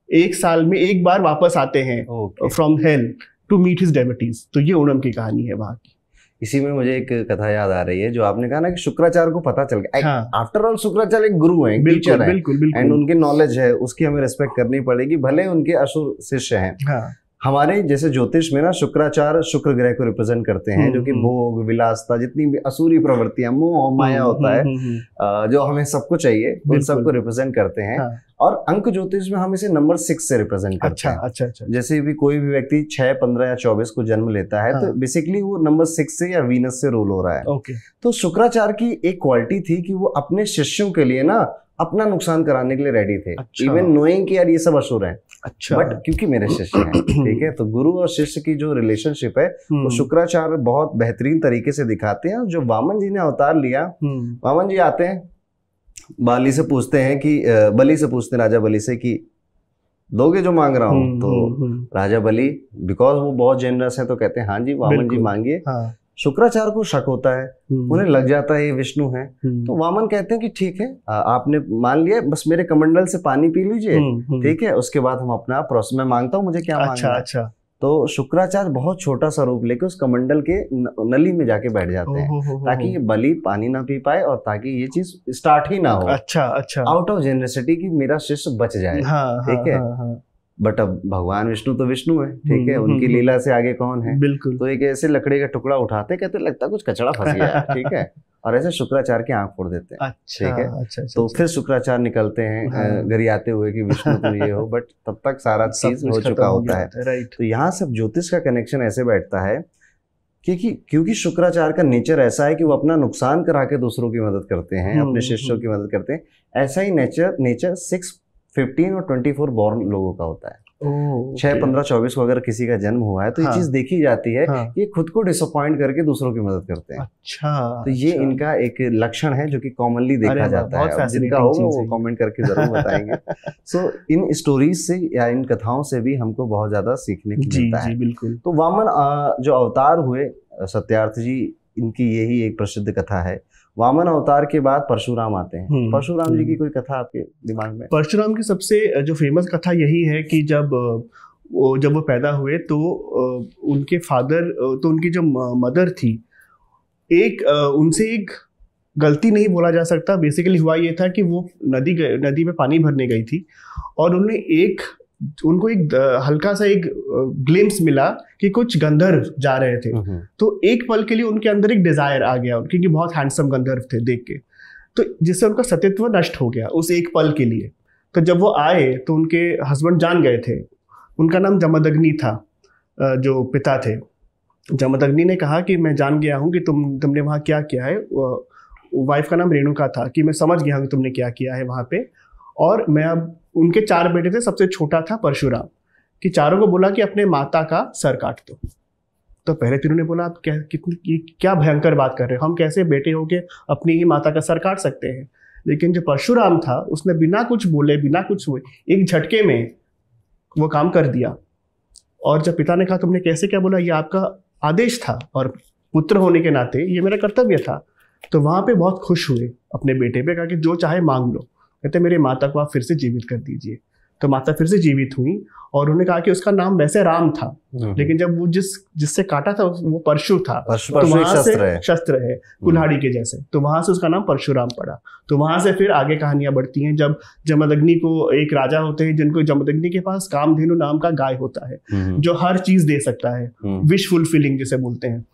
Speaker 1: एक साल में एक बार वापस आते हैं from hell to meet his devotees तो ये ओणम की कहानी है वहाँ की।
Speaker 2: इसी में मुझे एक कथा याद आ रही है जो आपने कहा ना कि शुक्राचार्य को पता चल गया। आफ्टर ऑल शुक्राचार्य एक गुरु है टीचर है। एंड उनके नॉलेज है उसकी हमें रेस्पेक्ट करनी पड़ेगी भले उनके असुर शिष्य हैं। हाँ. हमारे जैसे ज्योतिष में ना शुक्राचार शुक्र ग्रह को रिप्रेजेंट करते हैं जो कि हम्म, हम्म। भोग विलासता जितनी भी असुरी प्रवृत्तियाँ मोह माया हम्म, होता है जो हमें सबको चाहिए उन सबको रिप्रेजेंट करते हैं। हाँ। और अंक ज्योतिष में हम इसे नंबर सिक्स से रिप्रेजेंट करते अच्छा, हैं। अच्छा अच्छा। जैसे भी कोई भी व्यक्ति छह पंद्रह या चौबीस को जन्म लेता है तो हाँ। तो बेसिकली वो नंबर सिक्स से या वीनस से रोल हो रहा है। ओके। तो शुक्राचार्य की एक क्वालिटी थी कि वो अपने शिष्यों के लिए ना अपना नुकसान कराने के लिए रेडी थे। इवन अच्छा। नोइंग कि यार ये सब असुर है। अच्छा। बट क्योंकि मेरे शिष्य हैं (clears throat) ठीक है? तो गुरु और शिष्य की जो रिलेशनशिप है वो हम्म। शुक्राचार्य बहुत बेहतरीन तरीके से दिखाते हैं। जो वामन जी ने अवतार लिया हम्म। वामन जी आते हैं बाली से पूछते हैं कि बलि से पूछते हैं राजा बलि से कि दोगे जो मांग रहा हूँ? हम्म, तो राजा बलि बिकॉज़ वो बहुत जेनरस है तो कहते हैं हाँ जी वामन जी मांगिए। हाँ। शुक्राचार्य को शक होता है हम्म। उन्हें लग जाता है ये विष्णु है। हम्म। तो वामन कहते हैं कि ठीक है आपने मान लिया बस मेरे कमंडल से पानी पी लीजिए हम्म, ठीक है उसके बाद हम अपना प्रोसेस में माँगता हूँ मुझे क्या अच्छा, अच्छा। तो शुक्राचार्य बहुत छोटा सा रूप लेके उस कमंडल के नली में जाके बैठ जाते हैं ताकि ये बलि पानी ना पी पाए और ताकि ये चीज़ स्टार्ट ही ना हो। अच्छा अच्छा। आउट ऑफ़ जेनरेसिटी की मेरा शिष्य बच जाए हाँ, ठीक हाँ, है? हाँ, हाँ. बट अब भगवान विष्णु तो विष्णु है ठीक है? हम्म, उनकी हम्म, लीला से आगे कौन है? बिल्कुल। तो एक ऐसे लकड़ी का टुकड़ा उठाते कहते लगता कुछ कचड़ा फंस गया ठीक है? और ऐसे शुक्राचार्य की आँख फोड़ देते हैं अच्छा, ठीक है? अच्छा, अच्छा, तो फिर शुक्राचार्य निकलते हैं हाँ। गरियाते हुए कि विष्णु तुम ये हो बट तब तक सारा चीज़ हो चुका होता है। राइट तो यहाँ सब ज्योतिष का कनेक्शन ऐसे बैठता है क्योंकि क्योंकि शुक्राचार्य का नेचर ऐसा है कि वो अपना नुकसान करा के दूसरों की मदद करते हैं अपने हम्म, शिष्यों की मदद करते हैं ऐसा ही नेचर नेचर सिक्स फिफ्टीन और ट्वेंटी फोर बॉर्न लोगों का होता है। छह पंद्रह चौबीस को अगर किसी का जन्म हुआ है तो हाँ, ये चीज़ देखी जाती है हाँ, ये खुद को डिसअपॉइंट करके दूसरों की मदद करते हैं। अच्छा तो ये अच्छा, इनका एक लक्षण है जो कि कॉमनली देखा जाता है। जिनका होगा वो कमेंट करके ज़रूर बताएँगे। सो (laughs) so, इन स्टोरीज से या इन कथाओं से भी हमको बहुत ज़्यादा सीखने की मिलता है। बिल्कुल। तो वामन जो अवतार हुए सत्यार्थ जी इनकी यही एक प्रसिद्ध कथा है। वामन अवतार के बाद परशुराम आते हैं। हम्म, परशुराम जी की हम्म। कोई कथा आपके दिमाग में?
Speaker 1: परशुराम की सबसे जो फ़ेमस कथा यही है कि जब वो जब वो पैदा हुए तो उनके फादर तो उनकी जो मदर थी एक उनसे एक गलती नहीं बोला जा सकता। बेसिकली हुआ ये था कि वो नदी नदी में पानी भरने गई थी और उन्होंने एक उनको एक हल्का सा एक ग्लिम्स मिला कि कुछ गंधर्व जा रहे थे। तो एक पल के लिए उनके अंदर एक डिज़ायर आ गया क्योंकि बहुत हैंडसम गंधर्व थे देख के। तो जिससे उनका सत्यत्व नष्ट हो गया उस एक पल के लिए। तो जब वो आए तो उनके हस्बैंड जान गए थे। उनका नाम जमदग्नि था जो पिता थे। जमदग्नि ने कहा कि मैं जान गया हूँ कि तुम तुमने वहाँ क्या किया है। वाइफ का नाम रेणुका था कि मैं समझ गया हूँ कि तुमने क्या किया है वहाँ पे। और मैं अब उनके चार बेटे थे, सबसे छोटा था परशुराम, कि चारों को बोला कि अपने माता का सर काट दो। तो पहले तीनों ने बोला, आप क्या, कितनी क्या भयंकर बात कर रहे हो? हम कैसे बेटे हो के अपनी ही माता का सर काट सकते हैं? लेकिन जो परशुराम था, उसने बिना कुछ बोले, बिना कुछ हुए, एक झटके में वो काम कर दिया। और जब पिता ने कहा, तुमने कैसे क्या बोला? ये आपका आदेश था और पुत्र होने के नाते ये मेरा कर्तव्य था। तो वहाँ पे बहुत खुश हुए अपने बेटे पे, कहा कि जो चाहे मांग लो। कहते मेरे माता को आप फिर से जीवित कर दीजिए। तो माता फिर से जीवित हुई और उन्होंने कहा कि उसका नाम वैसे राम था हम्म। लेकिन जब वो जिस जिससे काटा था वो परशु था। तो वहाँ से शस्त्र है। कुल्हाड़ी के जैसे। तो वहाँ से उसका नाम परशुराम पड़ा। तो वहाँ से फिर आगे कहानियाँ बढ़ती हैं। जब जमदग्नि को एक राजा होते हैं जिनको जमदग्नि के पास कामधेनु नाम का गाय होता है हम्म। जो हर चीज़ दे सकता है विश फुलफिलिंग जिसे बोलते हैं।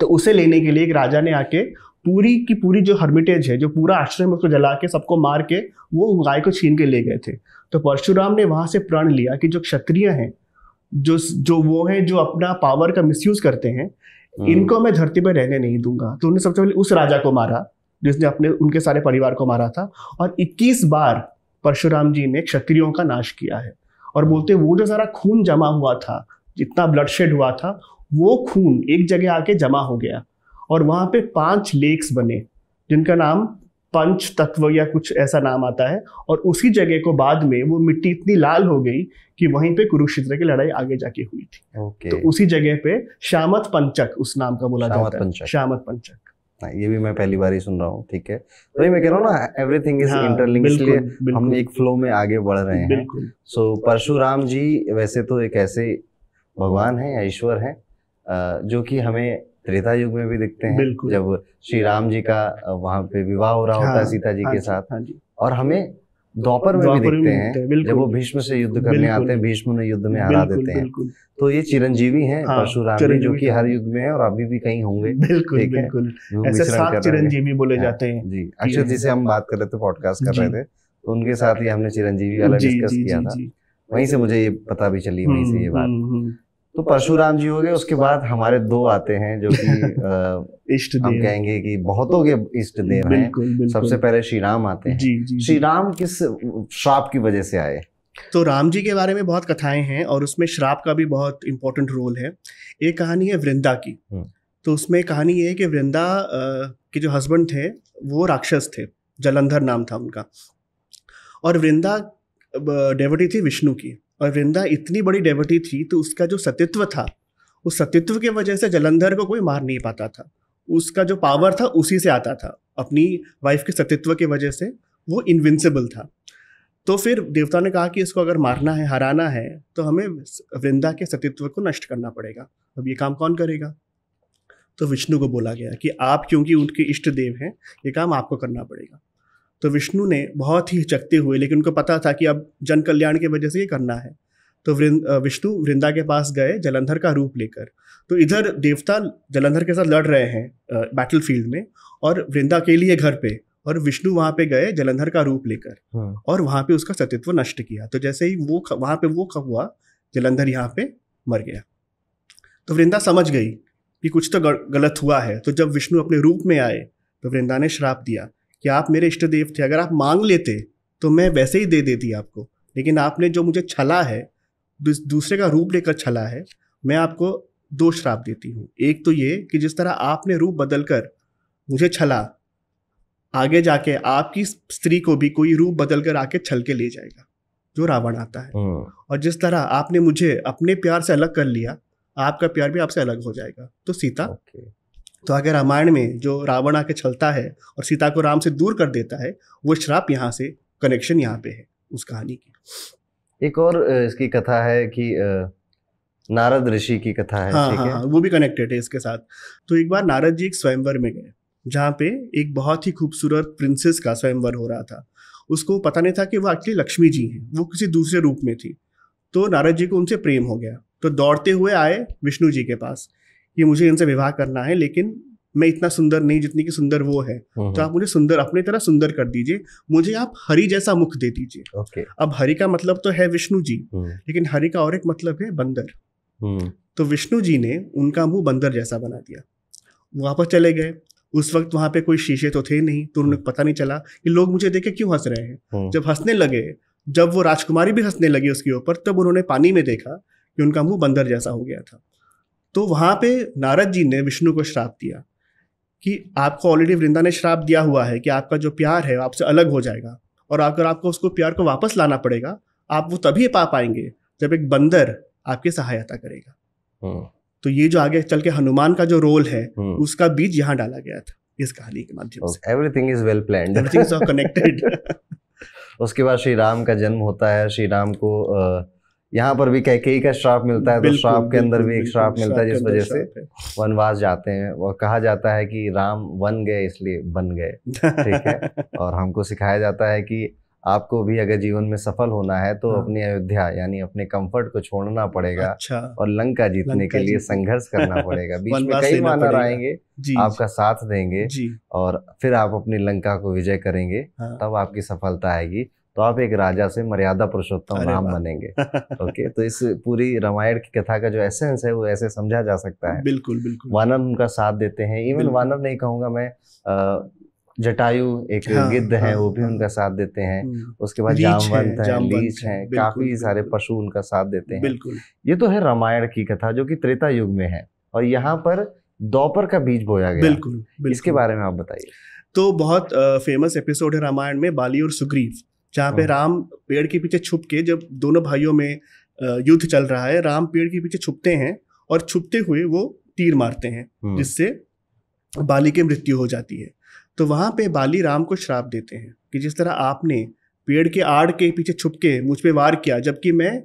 Speaker 1: तो उसे लेने के लिए एक राजा ने आके पूरी की पूरी जो हर्मिटेज है जो पूरा आश्रम उसको जला के सबको मार के वो गाय को छीन के ले गए थे। तो परशुराम ने वहाँ से प्रण लिया कि जो क्षत्रिय हैं जो जो वो हैं जो अपना पावर का मिसयूज करते हैं हम्म। इनको मैं धरती पर रहने नहीं दूँगा। तो उन्होंने सबसे पहले उस राजा को मारा जिसने अपने उनके सारे परिवार को मारा था और 21 बार परशुराम जी ने क्षत्रियों का नाश किया है। और बोलते वो जो सारा खून जमा हुआ था जितना ब्लडशेड हुआ था वो खून एक जगह आके जमा हो गया। और वहाँ पे पाँच लेक्स बने जिनका नाम पंच तत्व या कुछ ऐसा नाम आता है। और उसी जगह को बाद में वो मिट्टी इतनी लाल हो गई कि वहीं पे कुरुक्षेत्र की लड़ाई आगे जाके हुई थी।
Speaker 2: Okay.
Speaker 1: तो उसी जगह पे श्यामत पंचक उस नाम का बोला जाता है। श्यामत पंचक।
Speaker 2: हाँ, ये भी मैं पहली बार ही सुन रहा हूँ ठीक है। वही मैं कह रहा हूँ ना एवरीथिंग इज़ इंटरलिंक इसलिए हम एक फ्लो में आगे बढ़ रहे हैं। सो so, परशुराम जी वैसे तो एक ऐसे भगवान है या ईश्वर है जो कि हमें त्रेता युग में भी दिखते हैं जब श्री राम जी का वहाँ पे विवाह हो रहा हाँ, होता है हाँ, सीता जी हाँ, के साथ। हाँ, और हमें द्वापर में भी दिखते हैं जब वो भीष्म से युद्ध करने आते हैं भीष्म ने युद्ध में हरा देते हैं। तो ये चिरंजीवी हैं हाँ, परशुराम जी जो कि हर युग में है और अभी भी कहीं होंगे।
Speaker 1: बिल्कुल बिल्कुल। ऐसे सात चिरंजीवी बोले जाते हैं।
Speaker 2: जी। अक्षय जी। से हम बात कर रहे थे पॉडकास्ट कर रहे थे तो उनके साथ ही हमने चिरंजीवी वाला डिस्कस किया था। वहीं से मुझे ये पता भी चली वहीं से ये हम्म, बात। हम्म, हम्म। तो परशुराम जी हो गए उसके बाद हमारे दो आते हैं जो कि (laughs) इष्ट हम कहेंगे कि बहुतों के इष्ट देव हैं। सबसे पहले श्री राम आते हैं। जी, जी, श्री राम किस श्राप की वजह से आए?
Speaker 1: तो राम जी के बारे में बहुत कथाएँ हैं और उसमें श्राप का भी बहुत इंपॉर्टेंट रोल है। एक कहानी है वृंदा की। हम्म। तो उसमें कहानी ये है कि वृंदा के जो हस्बैंड थे वो राक्षस थे। जलंधर नाम था उनका। और वृंदा डेवटी थी विष्णु की। और वृंदा इतनी बड़ी डेवटी थी तो उसका जो सतित्व था, उस सतित्व की वजह से जलंधर को कोई मार नहीं पाता था। उसका जो पावर था, उसी से आता था। अपनी वाइफ के सतित्व की वजह से वो इनविंसिबल था। तो फिर देवता ने कहा कि इसको अगर मारना है, हराना है तो हमें वृंदा के सतित्व को नष्ट करना पड़ेगा। अब ये काम कौन करेगा? तो विष्णु को बोला गया कि आप क्योंकि उनके इष्ट देव हैं, ये काम आपको करना पड़ेगा। तो विष्णु ने बहुत ही हिचकते हुए लेकिन उनको पता था कि अब जन कल्याण की वजह से ये करना है। तो वृंद विष्णु वृंदा के पास गए जलंधर का रूप लेकर। तो इधर देवता जलंधर के साथ लड़ रहे हैं बैटल फ़ील्ड में और वृंदा के लिए घर पे और विष्णु वहाँ पे गए जलंधर का रूप लेकर। हाँ। और वहाँ पे उसका सतित्व नष्ट किया। तो जैसे ही वो वहाँ पे वो हुआ जलंधर यहाँ पे मर गया। तो वृंदा समझ गई कि कुछ तो गलत हुआ है। तो जब विष्णु अपने रूप में आए तो वृंदा ने श्राप दिया। कि आप मेरे इष्ट देव थे अगर आप मांग लेते तो मैं वैसे ही दे देती आपको। लेकिन आपने जो मुझे छला है दूसरे का रूप लेकर छला है मैं आपको दो श्राप देती हूँ। एक तो ये कि जिस तरह आपने रूप बदल कर मुझे छला आगे जाके आपकी स्त्री को भी कोई रूप बदल कर आके छल के ले जाएगा जो रावण आता है। हाँ। और जिस तरह आपने मुझे अपने प्यार से अलग कर लिया आपका प्यार भी आपसे अलग हो जाएगा। तो सीता तो आगे रामायण में जो रावण आके छलता है और सीता को राम से दूर कर देता है वो श्राप यहाँ से कनेक्शन यहाँ पे है उस कहानी की।
Speaker 2: एक और इसकी कथा है कि नारद ऋषि की कथा है
Speaker 1: हाँ, हाँ, हाँ, वो भी कनेक्टेड है इसके साथ। तो एक बार नारद जी एक स्वयंवर में गए जहाँ पे एक बहुत ही खूबसूरत प्रिंसेस का स्वयंवर हो रहा था। उसको पता नहीं था कि वो एक्चुअली लक्ष्मी जी हैं वो किसी दूसरे रूप में थी। तो नारद जी को उनसे प्रेम हो गया। तो दौड़ते हुए आए विष्णु जी के पास। कि मुझे इनसे विवाह करना है लेकिन मैं इतना सुंदर नहीं जितनी की सुंदर वो है। हम्म, तो आप हम्म। मुझे सुंदर अपनी तरह सुंदर कर दीजिए। मुझे आप हरि जैसा मुख दे दीजिए।
Speaker 2: okay.
Speaker 1: अब हरि का मतलब तो है विष्णु जी हम्म। लेकिन हरि का और एक मतलब है बंदर। तो विष्णु जी ने उनका मुँह बंदर जैसा बना दिया। वापस चले गए। उस वक्त वहाँ पे कोई शीशे तो थे नहीं तो उन्हें पता नहीं चला कि लोग मुझे देखे क्यों हंस रहे हैं। जब हंसने लगे जब वो राजकुमारी भी हंसने लगी उसके ऊपर तब उन्होंने पानी में देखा कि उनका मुँह बंदर जैसा हो गया था। तो वहाँ पे नारद जी ने विष्णु को श्राप दिया कि आपको ऑलरेडी वृंदा ने श्राप दिया हुआ है कि आपका जो प्यार है आपसे अलग हो जाएगा। और अगर आपको उसको प्यार को वापस लाना पड़ेगा आप वो तभी पा पाएँगे जब एक बंदर आपकी सहायता करेगा। हाँ। तो ये जो आगे चल के हनुमान का जो रोल है हाँ। उसका बीज यहाँ डाला गया था इस कहानी के माध्यम
Speaker 2: से। Everything is well plan
Speaker 1: everything is connected
Speaker 2: उसके बाद श्री राम का जन्म होता है श्री राम को यहाँ पर भी कैकेयी का श्राप मिलता है तो श्राप के अंदर भी एक श्राप मिलता है जिस वजह से वनवास जाते हैं। और कहा जाता है कि राम वन गए इसलिए बन गए। ठीक है? (laughs) और हमको सिखाया जाता है कि आपको भी अगर जीवन में सफल होना है तो हाँ। अपनी अयोध्या यानी अपने कंफर्ट को छोड़ना पड़ेगा अच्छा। और लंका जीतने लंका के लिए संघर्ष करना (laughs) पड़ेगा। बीच में कई मानर आएँगे आपका साथ देंगे और फिर आप अपनी लंका को विजय करेंगे हाँ। तब आपकी सफलता आएगी। तो आप एक राजा से मर्यादा पुरुषोत्तम राम बनेंगे। (laughs) ओके तो इस पूरी रामायण की कथा का जो एसेंस है वो ऐसे समझा जा सकता है।
Speaker 1: बिल्कुल बिल्कुल।
Speaker 2: वानर उनका साथ देते हैं। इवन वानर नहीं कहूँगा मैं आ, जटायु एक हाँ, गिद्ध हाँ, है हाँ, वो भी हाँ, उनका साथ देते हैं। हम्म। उसके बाद जामवंत है लीच है। काफ़ी सारे पशु उनका साथ देते हैं। बिल्कुल। ये तो है रामायण की कथा जो कि त्रेता युग में है। और यहाँ पर दोपहर का बीज बोया गया। बिल्कुल, बिल्कुल। इसके बारे में आप बताइए।
Speaker 1: तो बहुत फ़ेमस एपिसोड है रामायण में बाली और सुग्रीव। जहाँ पे हाँ। राम पेड़ के पीछे छुप के जब दोनों भाइयों में युद्ध चल रहा है राम पेड़ के पीछे छुपते हैं और छुपते हुए वो तीर मारते हैं। जिससे बाली की मृत्यु हो जाती है तो वहाँ पे बाली राम को श्राप देते हैं कि जिस तरह आपने पेड़ के आड़ के पीछे छुप के मुझ पर वार किया जबकि मैं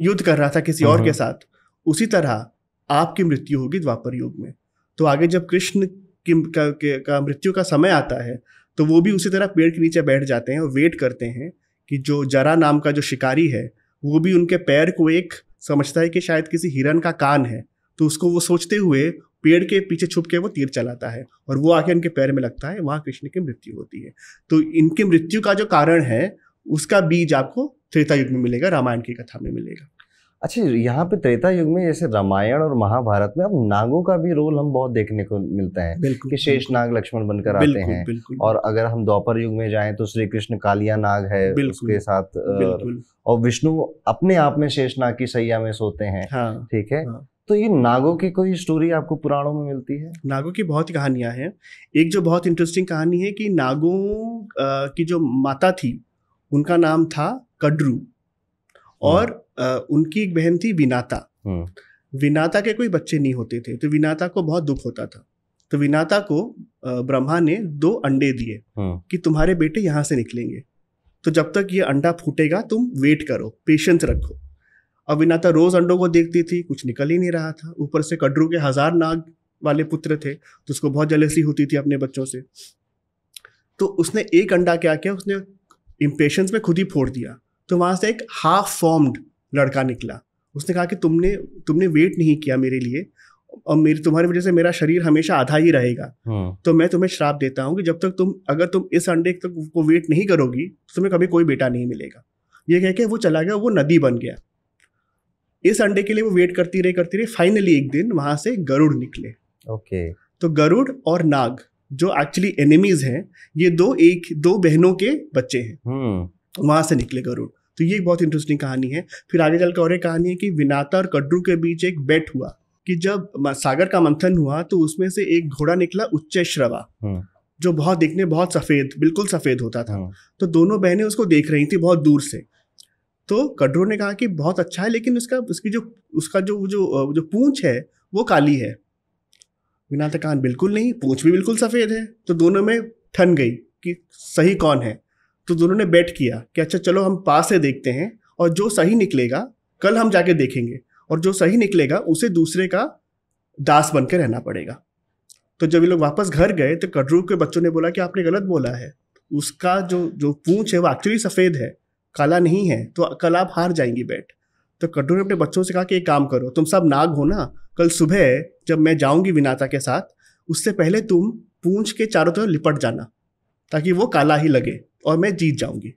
Speaker 1: युद्ध कर रहा था किसी और के हम्म। साथ उसी तरह आपकी मृत्यु होगी द्वापर युग में तो आगे जब कृष्ण की का, का मृत्यु का समय आता है तो वो भी उसी तरह पेड़ के नीचे बैठ जाते हैं और वेट करते हैं कि जो जरा नाम का जो शिकारी है, वो भी उनके पैर को एक समझता है कि शायद किसी हिरन का कान है। तो उसको वो सोचते हुए पेड़ के पीछे छुप के वो तीर चलाता है और वो आके उनके पैर में लगता है, वहाँ, कृष्ण की मृत्यु होती है। तो इनकी मृत्यु का जो कारण है, उसका बीज आपको त्रेता युग में मिलेगा, रामायण की कथा में मिलेगा।
Speaker 2: अच्छा यहाँ पे त्रेता युग में जैसे रामायण और महाभारत में अब नागों का भी रोल हम बहुत देखने को मिलता है कि शेष नाग लक्ष्मण बनकर आते हैं। और अगर हम द्वापर युग में जाएँ तो श्री कृष्ण कालिया नाग है उसके साथ और विष्णु अपने आप में शेष नाग की सैया में सोते हैं हाँ, ठीक है? हाँ। तो ये नागों की कोई स्टोरी आपको पुराणों में मिलती है?
Speaker 1: नागों की बहुत कहानियाँ हैं। एक जो बहुत इंटरेस्टिंग कहानी है कि नागों की जो माता थी उनका नाम था कड्रू। और उनकी एक बहन थी विनाता। हम्म। विनाता के कोई बच्चे नहीं होते थे तो विनाता को बहुत दुख होता था। तो विनाता को ब्रह्मा ने दो अंडे दिए हाँ। कि तुम्हारे बेटे यहाँ से निकलेंगे। तो जब तक ये अंडा फूटेगा तुम वेट करो पेशेंस रखो। अब विनाता रोज अंडों को देखती थी कुछ निकल ही नहीं रहा था। ऊपर से कड्रू के हज़ार नाग वाले पुत्र थे तो उसको बहुत जलेसी होती थी अपने बच्चों से। तो उसने एक अंडा क्या किया उसने इम्पेशंस में खुद ही फोड़ दिया। तो वहाँ से एक हाफ़ फॉर्म्ड लड़का निकला। उसने कहा कि तुमने तुमने वेट नहीं किया मेरे लिए और मेरी तुम्हारी वजह से मेरा शरीर हमेशा आधा ही रहेगा। हाँ। तो मैं तुम्हें श्राप देता हूँ कि जब तक तुम अगर तुम इस अंडे तक को वेट नहीं करोगी तो तुम्हें कभी कोई बेटा नहीं मिलेगा। ये कह के वो चला गया वो नदी बन गया। इस अंडे के लिए वो वेट करती रही करती रही फाइनली एक दिन वहाँ से गरुड़ निकले।
Speaker 2: ओके।
Speaker 1: तो गरुड़ और नाग जो एक्चुअली एनिमीज हैं ये दो एक दो बहनों के बच्चे हैं। हम्म। वहाँ से निकले गरुड़। तो ये एक बहुत इंटरेस्टिंग कहानी है। फिर आगे चल और एक कहानी है कि विनाता और कड्रू के बीच एक बेट हुआ कि जब सागर का मंथन हुआ तो उसमें से एक घोड़ा निकला उच्च श्रवा हम्म। जो बहुत देखने बहुत सफ़ेद बिल्कुल सफ़ेद होता था। हम्म। तो दोनों बहनें उसको देख रही थी बहुत दूर से। तो कड्रू ने कहा कि बहुत अच्छा है लेकिन उसका उसकी जो उसका जो जो जो पूंछ है वो काली है। विनाता कान बिल्कुल नहीं पूंछ भी बिल्कुल सफ़ेद है। तो दोनों में ठन गई कि सही कौन है। तो दोनों ने बैठ किया कि अच्छा चलो हम पास से देखते हैं और जो सही निकलेगा, कल हम जाके देखेंगे और जो सही निकलेगा, उसे दूसरे का दास बन के रहना पड़ेगा। तो जब ये लोग वापस घर गए तो कटरू के बच्चों ने बोला कि आपने गलत बोला है। उसका जो जो पूंछ है, वो एक्चुअली सफ़ेद है, काला नहीं है तो कल आप हार जाएँगी, बैठ। तो कटरू ने अपने बच्चों से कहा कि एक काम करो, तुम सब नाग हो ना, कल सुबह जब मैं जाऊँगी विनाता के साथ, उससे पहले तुम पूंछ के चारों तरफ़ लिपट जाना। ताकि वो काला ही लगे और मैं जीत जाऊँगी।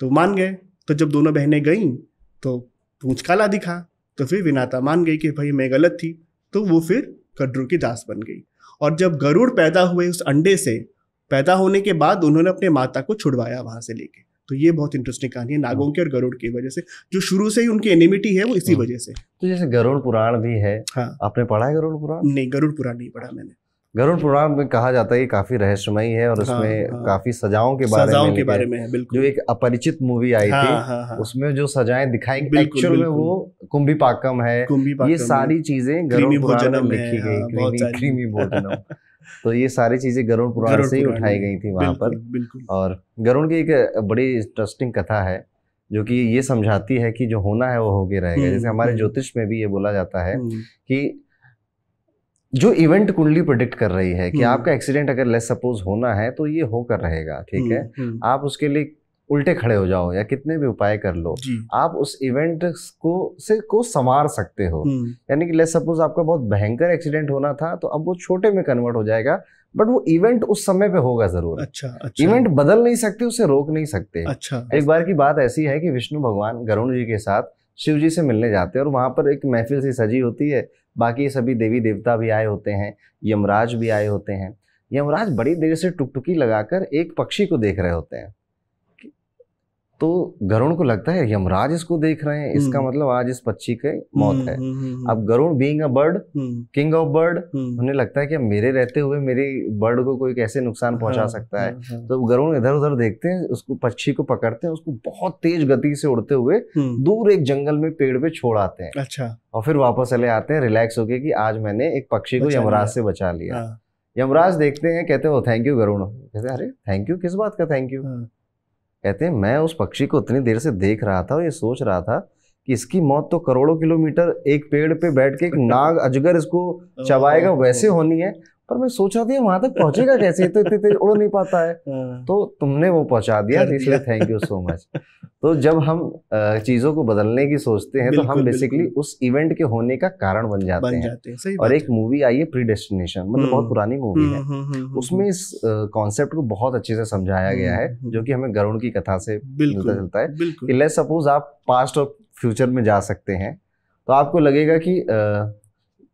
Speaker 1: तो मान गए। तो जब दोनों बहनें गईं तो पूछ काला दिखा। तो फिर विनाता मान गई कि भाई मैं गलत थी। तो वो फिर कड्रू की दास बन गई। और जब गरुड़ पैदा हुए उस अंडे से पैदा होने के बाद उन्होंने अपने माता को छुड़वाया वहाँ से लेके। तो ये बहुत इंटरेस्टिंग कहानी है नागों। की और गरुड़ की वजह से। जो शुरू से ही उनकी एनिमिटी है वो इसी हाँ। वजह से।
Speaker 2: तो जैसे गरुड़ पुराण भी है हाँ। आपने पढ़ा है गरुड़ पुराण?
Speaker 1: नहीं गरुड़ पुराण नहीं पढ़ा मैंने।
Speaker 2: गरुड़ पुराण में कहा जाता है कि काफ़ी रहस्यमयी है और हाँ, उसमें हाँ, काफ़ी सजाओं के बारे
Speaker 1: सजाओं में के बारे में है बिल्कुल।
Speaker 2: जो एक अपरिचित मूवी आई हाँ, थी हाँ, हाँ, उसमें जो सजाएँ दिखाई एक्चुअल में वो कुंभी पाकम है। कुंभी पाकम ये सारी चीज़ें गरुड़ पुराण में लिखी गई क्रीमी भोजनम। तो ये सारी चीज़ें गरुड़ पुराण से ही उठाई गई थी वहाँ पर। और गरुड़ की एक बड़ी इंटरेस्टिंग कथा है जो कि ये समझाती है कि जो होना है वो होके रहेगा। हम्म, जैसे हमारे हम्म। ज्योतिष में भी ये बोला जाता है हम्म। कि जो इवेंट कुंडली प्रोडिक्ट कर रही है कि आपका एक्सीडेंट अगर लेस सपोज़ होना है तो ये होकर रहेगा ठीक है? आप उसके लिए उल्टे खड़े हो जाओ या कितने भी उपाय कर लो आप उस इवेंट को से को संवार सकते हो। हम्म। यानी कि लेस सपोज़ आपका बहुत भयंकर एक्सीडेंट होना था तो अब वो छोटे में कन्वर्ट हो जाएगा बट वो इवेंट उस समय पे होगा ज़रूर।
Speaker 1: अच्छा अच्छा।
Speaker 2: इवेंट बदल नहीं सकते उसे रोक नहीं सकते।
Speaker 1: अच्छा।
Speaker 2: एक बार की बात ऐसी है कि विष्णु भगवान गरुण जी के साथ शिव जी से मिलने जाते हैं और वहाँ पर एक महफिल सी सजी होती है बाकी सभी देवी देवता भी आए होते हैं, यमराज भी आए होते हैं। यमराज बड़ी देर से टुकटुकी लगाकर एक पक्षी को देख रहे होते हैं। तो गरुण को लगता है यमराज इसको देख रहे हैं इसका हम्म। मतलब आज इस पक्षी की मौत है। हम्म, हम्म, अब Garun being a bird king of bird उन्हें लगता है कि मेरे रहते हुए मेरी बर्ड को कोई कैसे नुकसान पहुँचा हाँ, सकता है। हाँ, हाँ। तो गरुण इधर उधर देखते हैं उसको पक्षी को पकड़ते हैं उसको बहुत तेज गति से उड़ते हुए दूर एक जंगल में पेड़ पे छोड़ आते हैं।
Speaker 1: अच्छा।
Speaker 2: और फिर वापस चले आते हैं रिलैक्स होके कि आज मैंने एक पक्षी को यमराज से बचा लिया। यमराज देखते हैं कहते हैं थैंक यू गरुण। कहते हैं अरे थैंक यू किस बात का थैंक यू कहते हैं मैं उस पक्षी को इतनी देर से देख रहा था और ये सोच रहा था कि इसकी मौत तो करोड़ों किलोमीटर एक पेड़ पे बैठ के एक नाग अजगर इसको (laughs) चबाएगा वैसे होनी है। पर मैं सोच रहा था वहाँ तक पहुंचेगा कैसे? तो इतने तेज उड़ नहीं पाता है। हाँ। तो तुमने वो पहुँचा दिया इसलिए थैंक यू सो मच तो जब हम चीज़ों को बदलने की सोचते हैं तो हम बेसिकली उस इवेंट के होने का कारण बन जाते बन हैं। जाते हैं। सही और एक मूवी आई है प्री डेस्टिनेशन मतलब बहुत हम्म। पुरानी मूवी है। हम्म, हम्म, उसमें इस कॉन्सेप्ट को बहुत अच्छे से समझाया गया है जो कि हमें गरुण की कथा से मिलता चलता है। लेट सपोज़ आप पास्ट और फ्यूचर में जा सकते हैं तो आपको लगेगा कि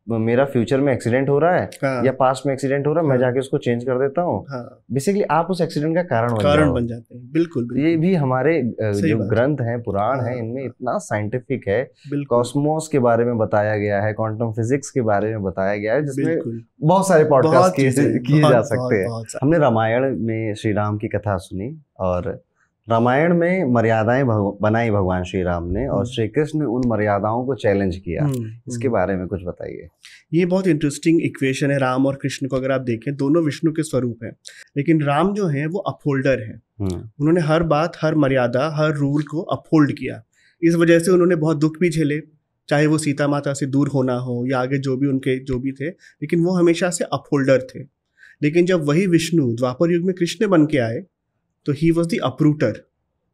Speaker 2: मेरा फ्यूचर में एक्सीडेंट हो रहा है हाँ। या पास्ट में एक्सीडेंट हो रहा है हाँ। मैं जाके उसको चेंज कर देता हूँ। हाँ। बेसिकली आप उस एक्सीडेंट का कारण बन
Speaker 1: कारण बन जाते हैं। बिल्कुल, बिल्कुल।
Speaker 2: ये भी हमारे जो ग्रंथ हैं पुराण हैं हाँ। इनमें इतना साइंटिफिक है। कॉस्मोस के बारे में बताया गया है क्वांटम फिजिक्स के बारे में बताया गया है जिसमें बहुत सारे पॉडकास्ट किए जा सकते हैं। हमने रामायण में श्री राम की कथा सुनी और रामायण में मर्यादाएँ बनाई भगवान श्री राम ने और हम्म। श्री कृष्ण ने उन मर्यादाओं को चैलेंज किया। हम्म, इसके हम्म। बारे में कुछ बताइए।
Speaker 1: ये बहुत इंटरेस्टिंग इक्वेशन है राम और कृष्ण को अगर आप देखें दोनों विष्णु के स्वरूप हैं। लेकिन राम जो है वो अपहोल्डर है। उन्होंने हर बात हर मर्यादा हर रूल को अपहोल्ड किया। इस वजह से उन्होंने बहुत दुख भी झेले चाहे वो सीता माता से दूर होना हो या आगे जो भी उनके जो भी थे लेकिन वो हमेशा से अपहोल्डर थे। लेकिन जब वही विष्णु द्वापर युग में कृष्ण बन के आए तो ही वॉज़ दी अप्रूटर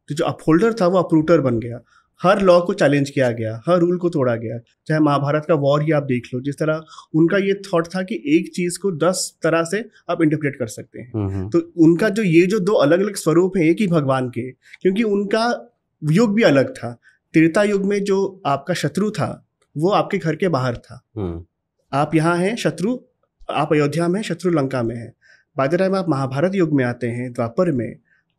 Speaker 1: तो जो अपहोल्डर था वो अप्रूटर बन गया। हर लॉ को चैलेंज किया गया हर रूल को तोड़ा गया। चाहे महाभारत का वॉर ही आप देख लो जिस तरह उनका ये थॉट था कि एक चीज़ को दस तरह से आप इंटरप्रेट कर सकते हैं। हम्म, हम्म। तो उनका जो ये जो दो अलग अलग स्वरूप हैं एक ही भगवान के क्योंकि उनका युग भी अलग था। त्रेता युग में जो आपका शत्रु था वो आपके घर के बाहर था। हम्म। आप यहाँ हैं शत्रु आप अयोध्या में शत्रु लंका में है। बाद टाइम आप महाभारत युग में आते हैं द्वापर में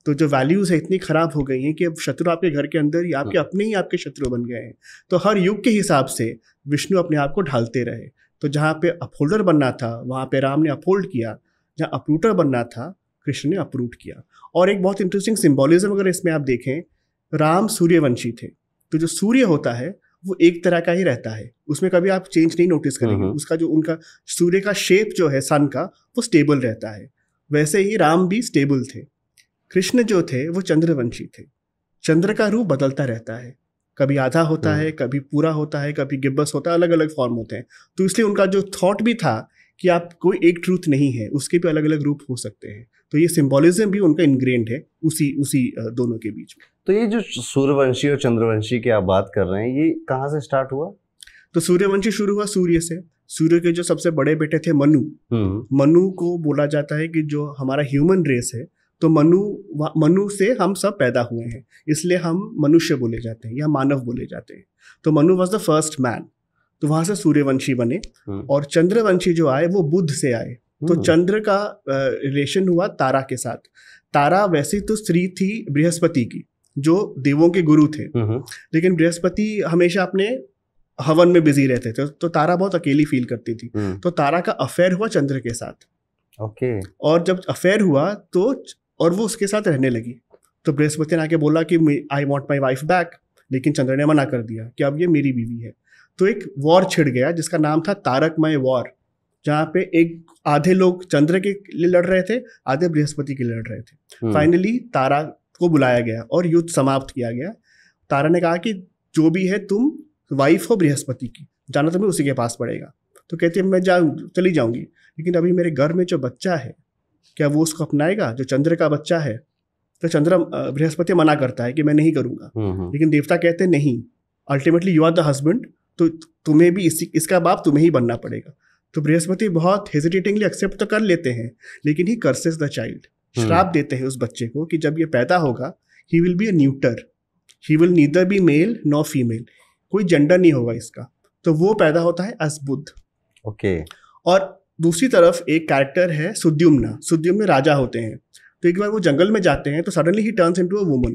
Speaker 1: तो जो वैल्यूज़ है इतनी ख़राब हो गई हैं कि अब शत्रु आपके घर के अंदर ही आपके हाँ। अपने ही आपके शत्रु बन गए हैं। तो हर युग के हिसाब से विष्णु अपने आप को ढालते रहे। तो जहाँ पे अपहोल्डर बनना था वहाँ पे राम ने अपहोल्ड किया जहाँ अपरूटर बनना था कृष्ण ने अपरूट किया। और एक बहुत इंटरेस्टिंग सिम्बोलिज्म अगर इसमें आप देखें राम सूर्यवंशी थे। तो जो सूर्य होता है वो एक तरह का ही रहता है। उसमें कभी आप चेंज नहीं नोटिस करेंगे। हम्म, हम्म। उसका जो उनका सूर्य का शेप जो है सन का वो स्टेबल रहता है। वैसे ही राम भी स्टेबल थे। कृष्ण जो थे वो चंद्रवंशी थे। चंद्र का रूप बदलता रहता है। कभी आधा होता है हम्म। कभी पूरा होता है कभी गिब्बस होता है अलग अलग फॉर्म होते हैं। तो इसलिए उनका जो थॉट भी था कि आप कोई एक ट्रूथ नहीं है उसके भी अलग अलग रूप हो सकते हैं। तो ये सिंबोलिज्म भी उनका इनग्रेंड है उसी उसी दोनों के बीच में।
Speaker 2: तो ये जो सूर्यवंशी और चंद्रवंशी की आप बात कर रहे हैं ये कहाँ से स्टार्ट हुआ?
Speaker 1: तो सूर्यवंशी शुरू हुआ सूर्य से। सूर्य के जो सबसे बड़े बेटे थे मनु। हम्म। मनु को बोला जाता है कि जो हमारा ह्यूमन रेस है तो मनु मनु से हम सब पैदा हुए हैं। इसलिए हम मनुष्य बोले जाते हैं या मानव बोले जाते हैं। तो Manu was the first man तो वहाँ से सूर्यवंशी बने हम्म। और चंद्रवंशी जो आए वो बुद्ध से आए। तो हम्म। चंद्र का रिलेशन हुआ तारा के साथ। तारा वैसे तो स्त्री थी बृहस्पति की जो देवों के गुरु थे। हम्म, लेकिन बृहस्पति हमेशा अपने हवन में बिज़ी रहते थे। तो तारा बहुत अकेली फील करती थी। तो तारा का अफेयर हुआ चंद्र के साथ।
Speaker 2: ओके। okay.
Speaker 1: और जब अफेयर हुआ तो और वो उसके साथ रहने लगी। तो बृहस्पति ने आके बोला कि I want my wife back लेकिन चंद्र ने मना कर दिया कि अब ये मेरी बीवी है। तो एक वॉर छिड़ गया जिसका नाम था तारकमय वॉर जहाँ पे एक आधे लोग चंद्र के लिए लड़ रहे थे आधे बृहस्पति के लिए लड़ रहे थे। फाइनली हम्म। तारा को बुलाया गया और युद्ध समाप्त किया गया। तारा ने कहा कि जो भी है तुम वाइफ हो बृहस्पति की जाना तुम्हें उसी के पास पड़ेगा। तो कहती है मैं जाऊँ चली जाऊँगी लेकिन अभी मेरे घर में जो बच्चा है क्या वो उसको अपनाएगा जो चंद्र का बच्चा है? तो चंद्र बृहस्पति मना करता है कि मैं नहीं करूँगा। हम्म, हम्म। लेकिन देवता कहते हैं नहीं ultimately you are the husband तो तुम्हें भी इसी इसका बाप तुम्हें ही बनना पड़ेगा। तो बृहस्पति बहुत हेजिटेटिंगली एक्सेप्ट तो कर लेते हैं लेकिन ही कर्सेस द चाइल्ड श्राप देते हैं उस बच्चे को कि जब ये पैदा होगा he will be a neuter he will neither be male no female कोई जेंडर नहीं होगा इसका। तो वो पैदा होता है अस बुद्ध।
Speaker 2: ओके
Speaker 1: और दूसरी तरफ़ एक कैरेक्टर है सुद्युम्ना। सुद्युम्न राजा होते हैं। तो एक बार वो जंगल में जाते हैं तो suddenly he turns into a woman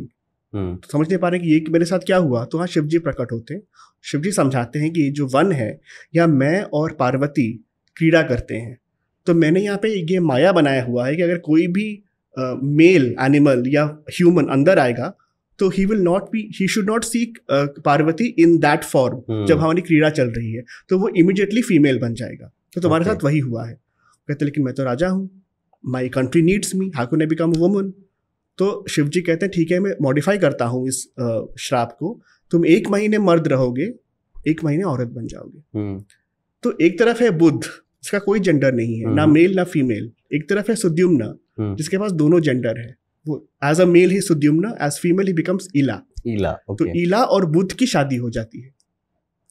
Speaker 1: तो समझ नहीं पा रहे कि ये मेरे साथ क्या हुआ? तो हाँ शिव जी प्रकट होते हैं। शिव जी समझाते हैं कि जो वन है या मैं और पार्वती क्रीड़ा करते हैं। तो मैंने यहाँ पे ये माया बनाया हुआ है कि अगर कोई भी मेल uh, एनिमल या ह्यूमन अंदर आएगा तो he will not be he should not seek Parvati in that form जब हमारी क्रीड़ा चल रही है। तो वो इमिडिएटली फीमेल बन जाएगा। तो तुम्हारे साथ वही हुआ है। कहते लेकिन मैं तो राजा हूँ। My country needs me how can I become woman तो शिव जी कहते हैं ठीक है मैं मॉडिफाई करता हूँ इस श्राप को। तुम एक महीने मर्द रहोगे एक महीने औरत बन जाओगे। हम्म। तो एक तरफ़ है बुद्ध इसका कोई जेंडर नहीं है ना मेल हम्म। ना फीमेल एक तरफ़ है सुद्युम्ना हम्म। जिसके पास दोनों जेंडर है। वो as a male he Sudyumna as female he becomes Ila
Speaker 2: Ila
Speaker 1: तो इला और बुद्ध की शादी हो जाती है।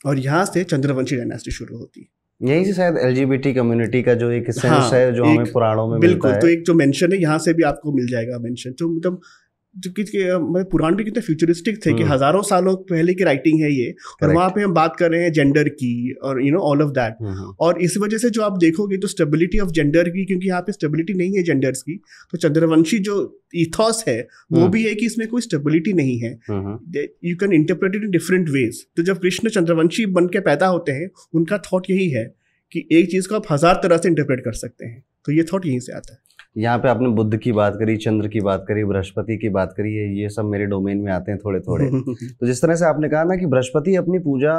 Speaker 1: और यहाँ से चंद्रवंशी डायनेस्टी शुरू होती है।
Speaker 2: यहीं से शायद एलजीबीटी कम्युनिटी का जो एक सेंस हाँ, है जो हमें पुराणों में
Speaker 1: बिल्कुल तो एक जो मेंशन है यहाँ से भी आपको मिल जाएगा मेंशन जो मतलब जो कि मतलब पुराण भी कितने फ्यूचरिस्टिक थे कि हम्म। हज़ारों सालों पहले की राइटिंग है ये। और वहाँ पे हम बात कर रहे हैं जेंडर की और you know all of that और इस वजह से जो आप देखोगे तो स्टेबिलिटी ऑफ़ जेंडर की क्योंकि यहाँ पे स्टेबिलिटी नहीं है जेंडर्स की तो चंद्रवंशी जो इथॉस है वो हम्म। भी है कि इसमें कोई स्टेबिलिटी नहीं है। You can interpret it in different ways तो जब कृष्ण चंद्रवंशी बन के पैदा होते हैं उनका थॉट यही है कि एक चीज़ को आप हज़ार तरह से इंटरप्रेट कर सकते हैं। तो ये थॉट यहीं से आता है।
Speaker 2: यहाँ पे आपने बुद्ध की बात करी चंद्र की बात करी बृहस्पति की बात करी है ये सब मेरे डोमेन में आते हैं थोड़े थोड़े (laughs) तो जिस तरह से आपने कहा ना कि बृहस्पति अपनी पूजा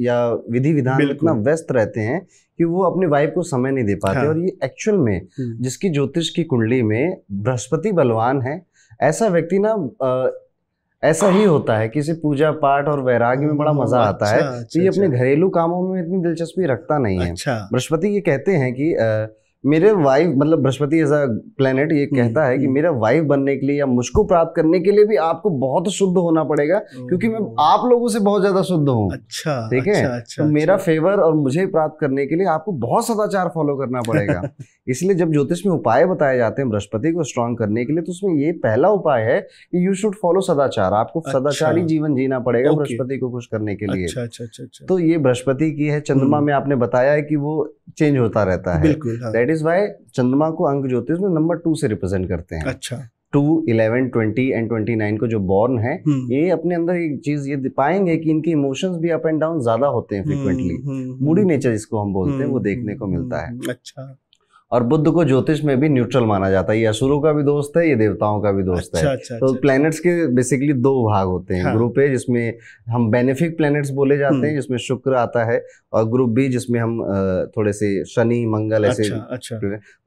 Speaker 2: या विधि विधान इतना व्यस्त रहते हैं कि वो अपनी वाइफ को समय नहीं दे पाते हाँ। और ये एक्चुअल में हम्म। जिसकी ज्योतिष की कुंडली में बृहस्पति बलवान है ऐसा व्यक्ति ना ऐसा ही होता है किसी पूजा पाठ और वैराग्य में बड़ा मज़ा आता अच्छा, है अच्छा, तो ये अच्छा। अपने घरेलू कामों में इतनी दिलचस्पी रखता नहीं है अच्छा। बृहस्पति ये कहते हैं कि मेरे वाइफ मतलब बृहस्पति एज अ प्लेनेट ये कहता है कि हम्म। मेरा वाइफ बनने के लिए या मुझको प्राप्त करने के लिए भी आपको बहुत शुद्ध होना पड़ेगा क्योंकि मैं आप लोगों से बहुत ज़्यादा शुद्ध हूँ। अच्छा ठीक है? अच्छा, अच्छा, तो मेरा फेवर अच्छा। और मुझे प्राप्त करने के लिए आपको बहुत सदाचार फॉलो करना पड़ेगा। (laughs) इसलिए जब ज्योतिष में उपाय बताए जाते हैं बृहस्पति को स्ट्रॉन्ग करने के लिए तो उसमें ये पहला उपाय है कि यू शुड फॉलो सदाचार। आपको सदाचारी जीवन जीना पड़ेगा बृहस्पति को खुश करने के लिए। अच्छा, अच्छा, अच्छा, अच्छा. तो ये बृहस्पति की है चंद्रमा हम्म। में आपने बताया है कि वो चेंज होता रहता है। दैट इज़ वाई चंद्रमा को अंक ज्योतिष में नंबर टू से रिप्रेजेंट करते हैं। अच्छा। Two eleven twenty and twenty nine को जो बॉर्न है हम्म। ये अपने अंदर एक चीज़ ये पाएँगे कि इनके इमोशंस भी अप एंड डाउन ज़्यादा होते हैं फ्रिक्वेंटली मूडी नेचर जिसको हम बोलते हैं वो हम्म, देखने को मिलता है। अच्छा। और बुद्ध को ज्योतिष में भी न्यूट्रल माना जाता है। ये असुरों का भी दोस्त है ये देवताओं का भी दोस्त अच्छा, है। अच्छा, तो अच्छा, प्लैनेट्स के बेसिकली दो भाग होते हैं। हाँ. ग्रुप ए जिसमें हम बेनिफिक प्लैनेट्स बोले जाते हैं हम्म। जिसमें शुक्र आता है और ग्रुप बी जिसमें हम थोड़े से शनि मंगल ऐसे अच्छा, अच्छा.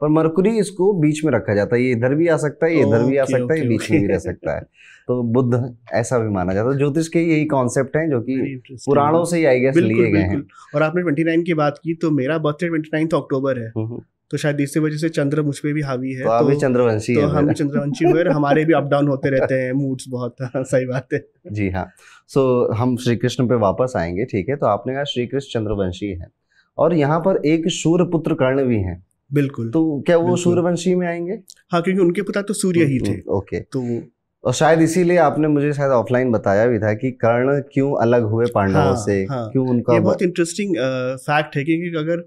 Speaker 2: पर मरकुरी इसको बीच में रखा जाता है। ये इधर भी आ सकता है ये इधर भी आ सकता है बीच में भी रह सकता है। तो बुद्ध ऐसा भी माना जाता है। ज्योतिष के यही कॉन्सेप्ट हैं जो कि पुराणों से ही आई गेस लिए गए हैं।
Speaker 1: और आपने 29 की बात की तो मेरा बर्थडे 29 अक्टूबर है। हम्म, हम्म। तो शायद इसी वजह से चंद्र मुझ पर भी हावी है
Speaker 2: तो, तो चंद्रवंशी
Speaker 1: तो हम चंद्रवंशी हुए हमारे भी अप डाउन होते रहते हैं मूड्स बहुत सही बात है।
Speaker 2: जी हाँ। सो हम श्री कृष्ण पे वापस आएँगे ठीक है? तो आपने कहा श्री कृष्ण चंद्रवंशी है और यहाँ पर एक सूर्य पुत्र कर्ण भी हैं।
Speaker 1: बिल्कुल।
Speaker 2: तो क्या वो सूर्यवंशी में आएँगे?
Speaker 1: हाँ क्योंकि उनके पिता तो सूर्य ही थे।
Speaker 2: ओके। तो और शायद इसीलिए आपने मुझे शायद ऑफलाइन बताया भी था कि कर्ण क्यों अलग हुए पांडवों हाँ, से? हाँ, क्यों उनका
Speaker 1: ये बहुत इंटरेस्टिंग फैक्ट है क्योंकि अगर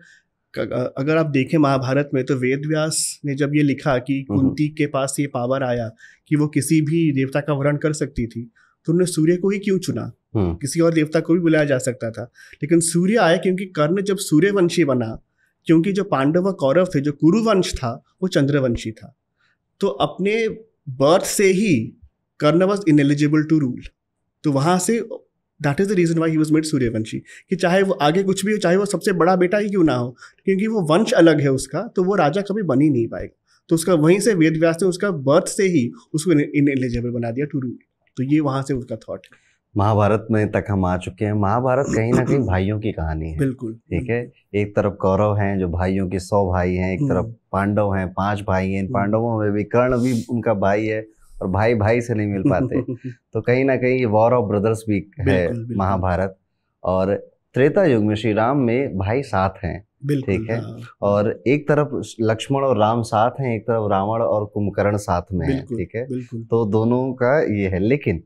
Speaker 1: अगर आप देखें महाभारत में तो वेद व्यास ने जब ये लिखा कि हम्म। कुंती के पास ये पावर आया कि वो किसी भी देवता का वर्ण कर सकती थी तो उन्होंने सूर्य को ही क्यों चुना हम्म। किसी और देवता को भी बुलाया जा सकता था लेकिन सूर्य आया क्योंकि कर्ण जब सूर्यवंशी बना क्योंकि जो पांडव व कौरव थे जो कुरुवंश था वो चंद्रवंशी था तो अपने बर्थ से ही Karna was ineligible to rule तो वहाँ से that is the reason why he was made Suryavanshi कि चाहे वो आगे कुछ भी हो चाहे वो सबसे बड़ा बेटा ही क्यों ना हो क्योंकि वो वंश अलग है उसका तो वो राजा कभी बन ही नहीं पाएगा। तो उसका वहीं से वेद व्यास ने उसका बर्थ से ही उसको इन एलिजिबल बना दिया टू रूल तो ये वहाँ से उसका थॉट है।
Speaker 2: महाभारत में तक हम आ चुके हैं। महाभारत कहीं ना कहीं भाइयों की कहानी है।
Speaker 1: बिल्कुल।
Speaker 2: ठीक है? एक तरफ़ कौरव हैं जो भाइयों के सौ भाई हैं एक हम्म। तरफ़ पांडव हैं पाँच भाई हैं। हम्म। पांडवों में भी कर्ण भी उनका भाई है। और भाई भाई से नहीं मिल पाते। (laughs) तो कहीं ना कहीं ये वॉर ऑफ़ ब्रदर्स भी है महाभारत। और त्रेता युग में श्री राम में भाई साथ हैं ठीक है? हाँ। और एक तरफ़ लक्ष्मण और राम साथ हैं एक तरफ़ रावण और कुंभकर्ण साथ में है ठीक है? तो दोनों का ये है। लेकिन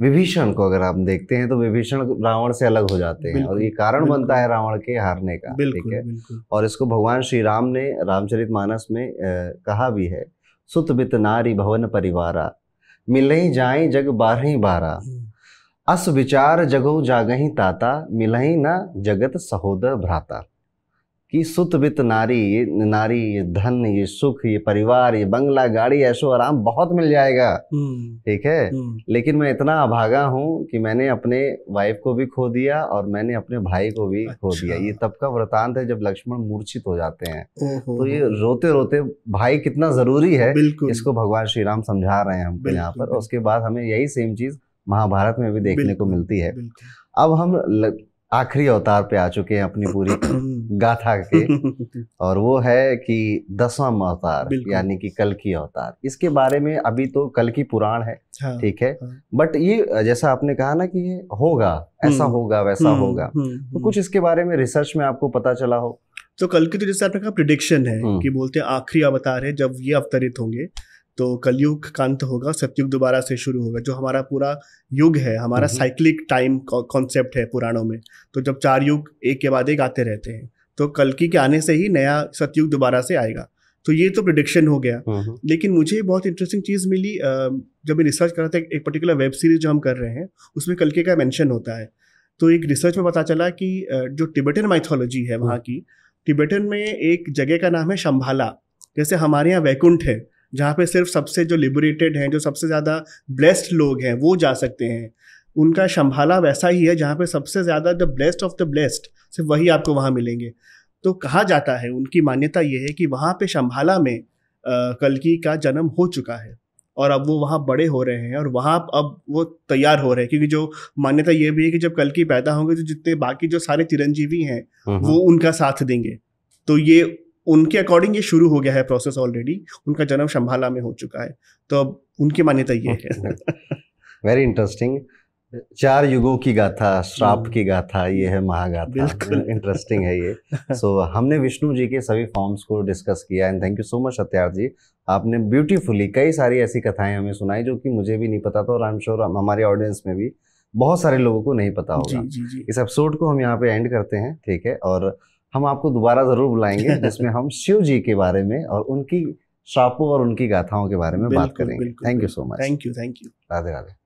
Speaker 2: विभीषण को अगर आप देखते हैं तो विभीषण रावण से अलग हो जाते हैं और ये कारण बनता है रावण के हारने का ठीक है? और इसको भगवान श्री राम ने रामचरित मानस में आ, कहा भी है सुत बित नारी भवन परिवारा। मिलही जाए जग बारही बारा। हम्म। अस विचार जगो जागही ताता मिलही न जगत सहोदर भ्राता। कि सुत वित नारी ये नारी ये धन ये सुख ये परिवार ये बंगला गाड़ी ऐशो आराम बहुत मिल जाएगा। हम्म। ठीक है? हम्म। लेकिन मैं इतना अभागा हूँ कि मैंने अपने वाइफ को भी खो दिया और मैंने अपने भाई को भी अच्छा। खो दिया। अच्छा। ये तब का वृतांत है जब लक्ष्मण मूर्छित हो जाते हैं। तो ये रोते रोते भाई कितना ज़रूरी है इसको भगवान श्री राम समझा रहे हैं हमको यहाँ पर। उसके बाद हमें यही सेम चीज़ महाभारत में भी देखने को मिलती है। अब हम आखिरी अवतार पे आ चुके हैं अपनी पूरी (clears throat) गाथा के। (laughs) और वो है कि दसवां अवतार यानी कि कल की अवतार। इसके बारे में अभी तो कल की पुराण है ठीक हाँ, ठीक है? हाँ। बट ये जैसा आपने कहा ना कि ये होगा ऐसा हम्म, होगा वैसा हम्म, होगा। हम्म, तो कुछ इसके बारे में रिसर्च में आपको पता चला हो।
Speaker 1: तो कल की तो जैसे आपने कहा प्रिडिक्शन है कि बोलते हैं आखिरी अवतार है जब ये अवतरित होंगे। तो कलयुग का अंत होगा सतयुग दोबारा से शुरू होगा जो हमारा पूरा युग है हमारा साइक्लिक टाइम कॉन्सेप्ट है पुराणों में। तो जब चार युग एक के बाद एक आते रहते हैं तो कलकी के आने से ही नया सतयुग दोबारा से आएगा। तो ये तो प्रिडिक्शन हो गया। लेकिन मुझे बहुत इंटरेस्टिंग चीज़ मिली जब मैं रिसर्च कर रहा था एक पर्टिकुलर वेब सीरीज़ जो हम कर रहे हैं उसमें कलके का मेंशन होता है। तो एक रिसर्च में पता चला कि जो टिबेटन माइथोलॉजी है वहाँ की टिबेटन में एक जगह का नाम है शंभाला जैसे हमारे यहाँ वैकुंठ है जहाँ पे सिर्फ़ सबसे जो लिबरेटेड हैं जो सबसे ज़्यादा ब्लेस्ड लोग हैं वो जा सकते हैं। उनका शंभाला वैसा ही है जहाँ पे सबसे ज़्यादा the blessed of the blessed सिर्फ़ वही आपको वहाँ मिलेंगे। तो कहा जाता है उनकी मान्यता ये है कि वहाँ पे शंभाला में कलकी का जन्म हो चुका है और अब वो वहाँ बड़े हो रहे हैं और वहाँ अब वो तैयार हो रहे हैं। क्योंकि जो मान्यता ये भी है कि जब कलकी पैदा होंगे तो जितने बाकी जो सारे चिरंजीवी हैं वो उनका साथ देंगे। तो ये उनके अकॉर्डिंग ये शुरू हो गया है प्रोसेस ऑलरेडी उनका जन्म शंभाला में हो चुका है तो अब उनकी मान्यता ये है। (laughs)
Speaker 2: वेरी इंटरेस्टिंग चार युगों की गाथा श्राप हम्म। की गाथा ये है महागाथा। इंटरेस्टिंग (laughs) है ये। सो (laughs) so, हमने विष्णु जी के सभी फॉर्म्स को डिस्कस किया and thank you so much Satyarth ji. आपने ब्यूटीफुली कई सारी ऐसी कथाएँ हमें सुनाई जो कि मुझे भी नहीं पता था और आई एम श्योर हमारे ऑडियंस में भी बहुत सारे लोगों को नहीं पता होगा। जी, जी, जी. इस एपिसोड को हम यहाँ पे एंड करते हैं ठीक है? और हम आपको दोबारा ज़रूर बुलाएँगे (laughs) जिसमें हम शिव जी के बारे में और उनकी श्रापों और उनकी गाथाओं के बारे में बात करेंगे। Thank you so much
Speaker 1: thank you thank you
Speaker 2: Radhe Radhe.